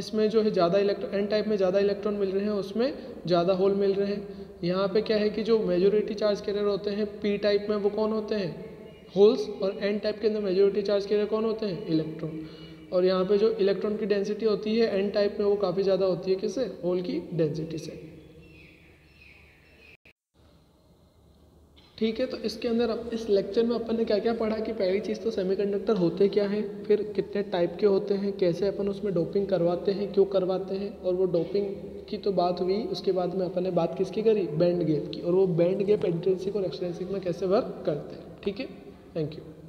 इसमें जो है ज़्यादा इलेक्ट्रॉन एन टाइप में ज़्यादा इलेक्ट्रॉन मिल रहे हैं, उसमें ज़्यादा होल मिल रहे हैं। यहाँ पे क्या है कि जो मेजोरिटी चार्ज कैरियर होते हैं पी टाइप में वो कौन होते हैं? होल्स और एन टाइप के अंदर मेजोरिटी चार्ज कैरियर कौन होते हैं? इलेक्ट्रॉन और यहाँ पर जो इलेक्ट्रॉन की डेंसिटी होती है एन टाइप में वो काफ़ी ज़्यादा होती है, किससे? होल की डेंसिटी से। ठीक है तो इसके अंदर अब इस लेक्चर में अपन ने क्या क्या पढ़ा कि पहली चीज़ तो सेमीकंडक्टर होते क्या हैं, फिर कितने टाइप के होते हैं, कैसे अपन उसमें डोपिंग करवाते हैं, क्यों करवाते हैं, और वो डोपिंग की तो बात हुई, उसके बाद में अपन ने बात किसकी करी? बैंड गेप की, और वो बैंड गेप एंट्रेंसिक और एक्सट्रेंसिक में कैसे वर्क करते हैं, ठीक है? Thank you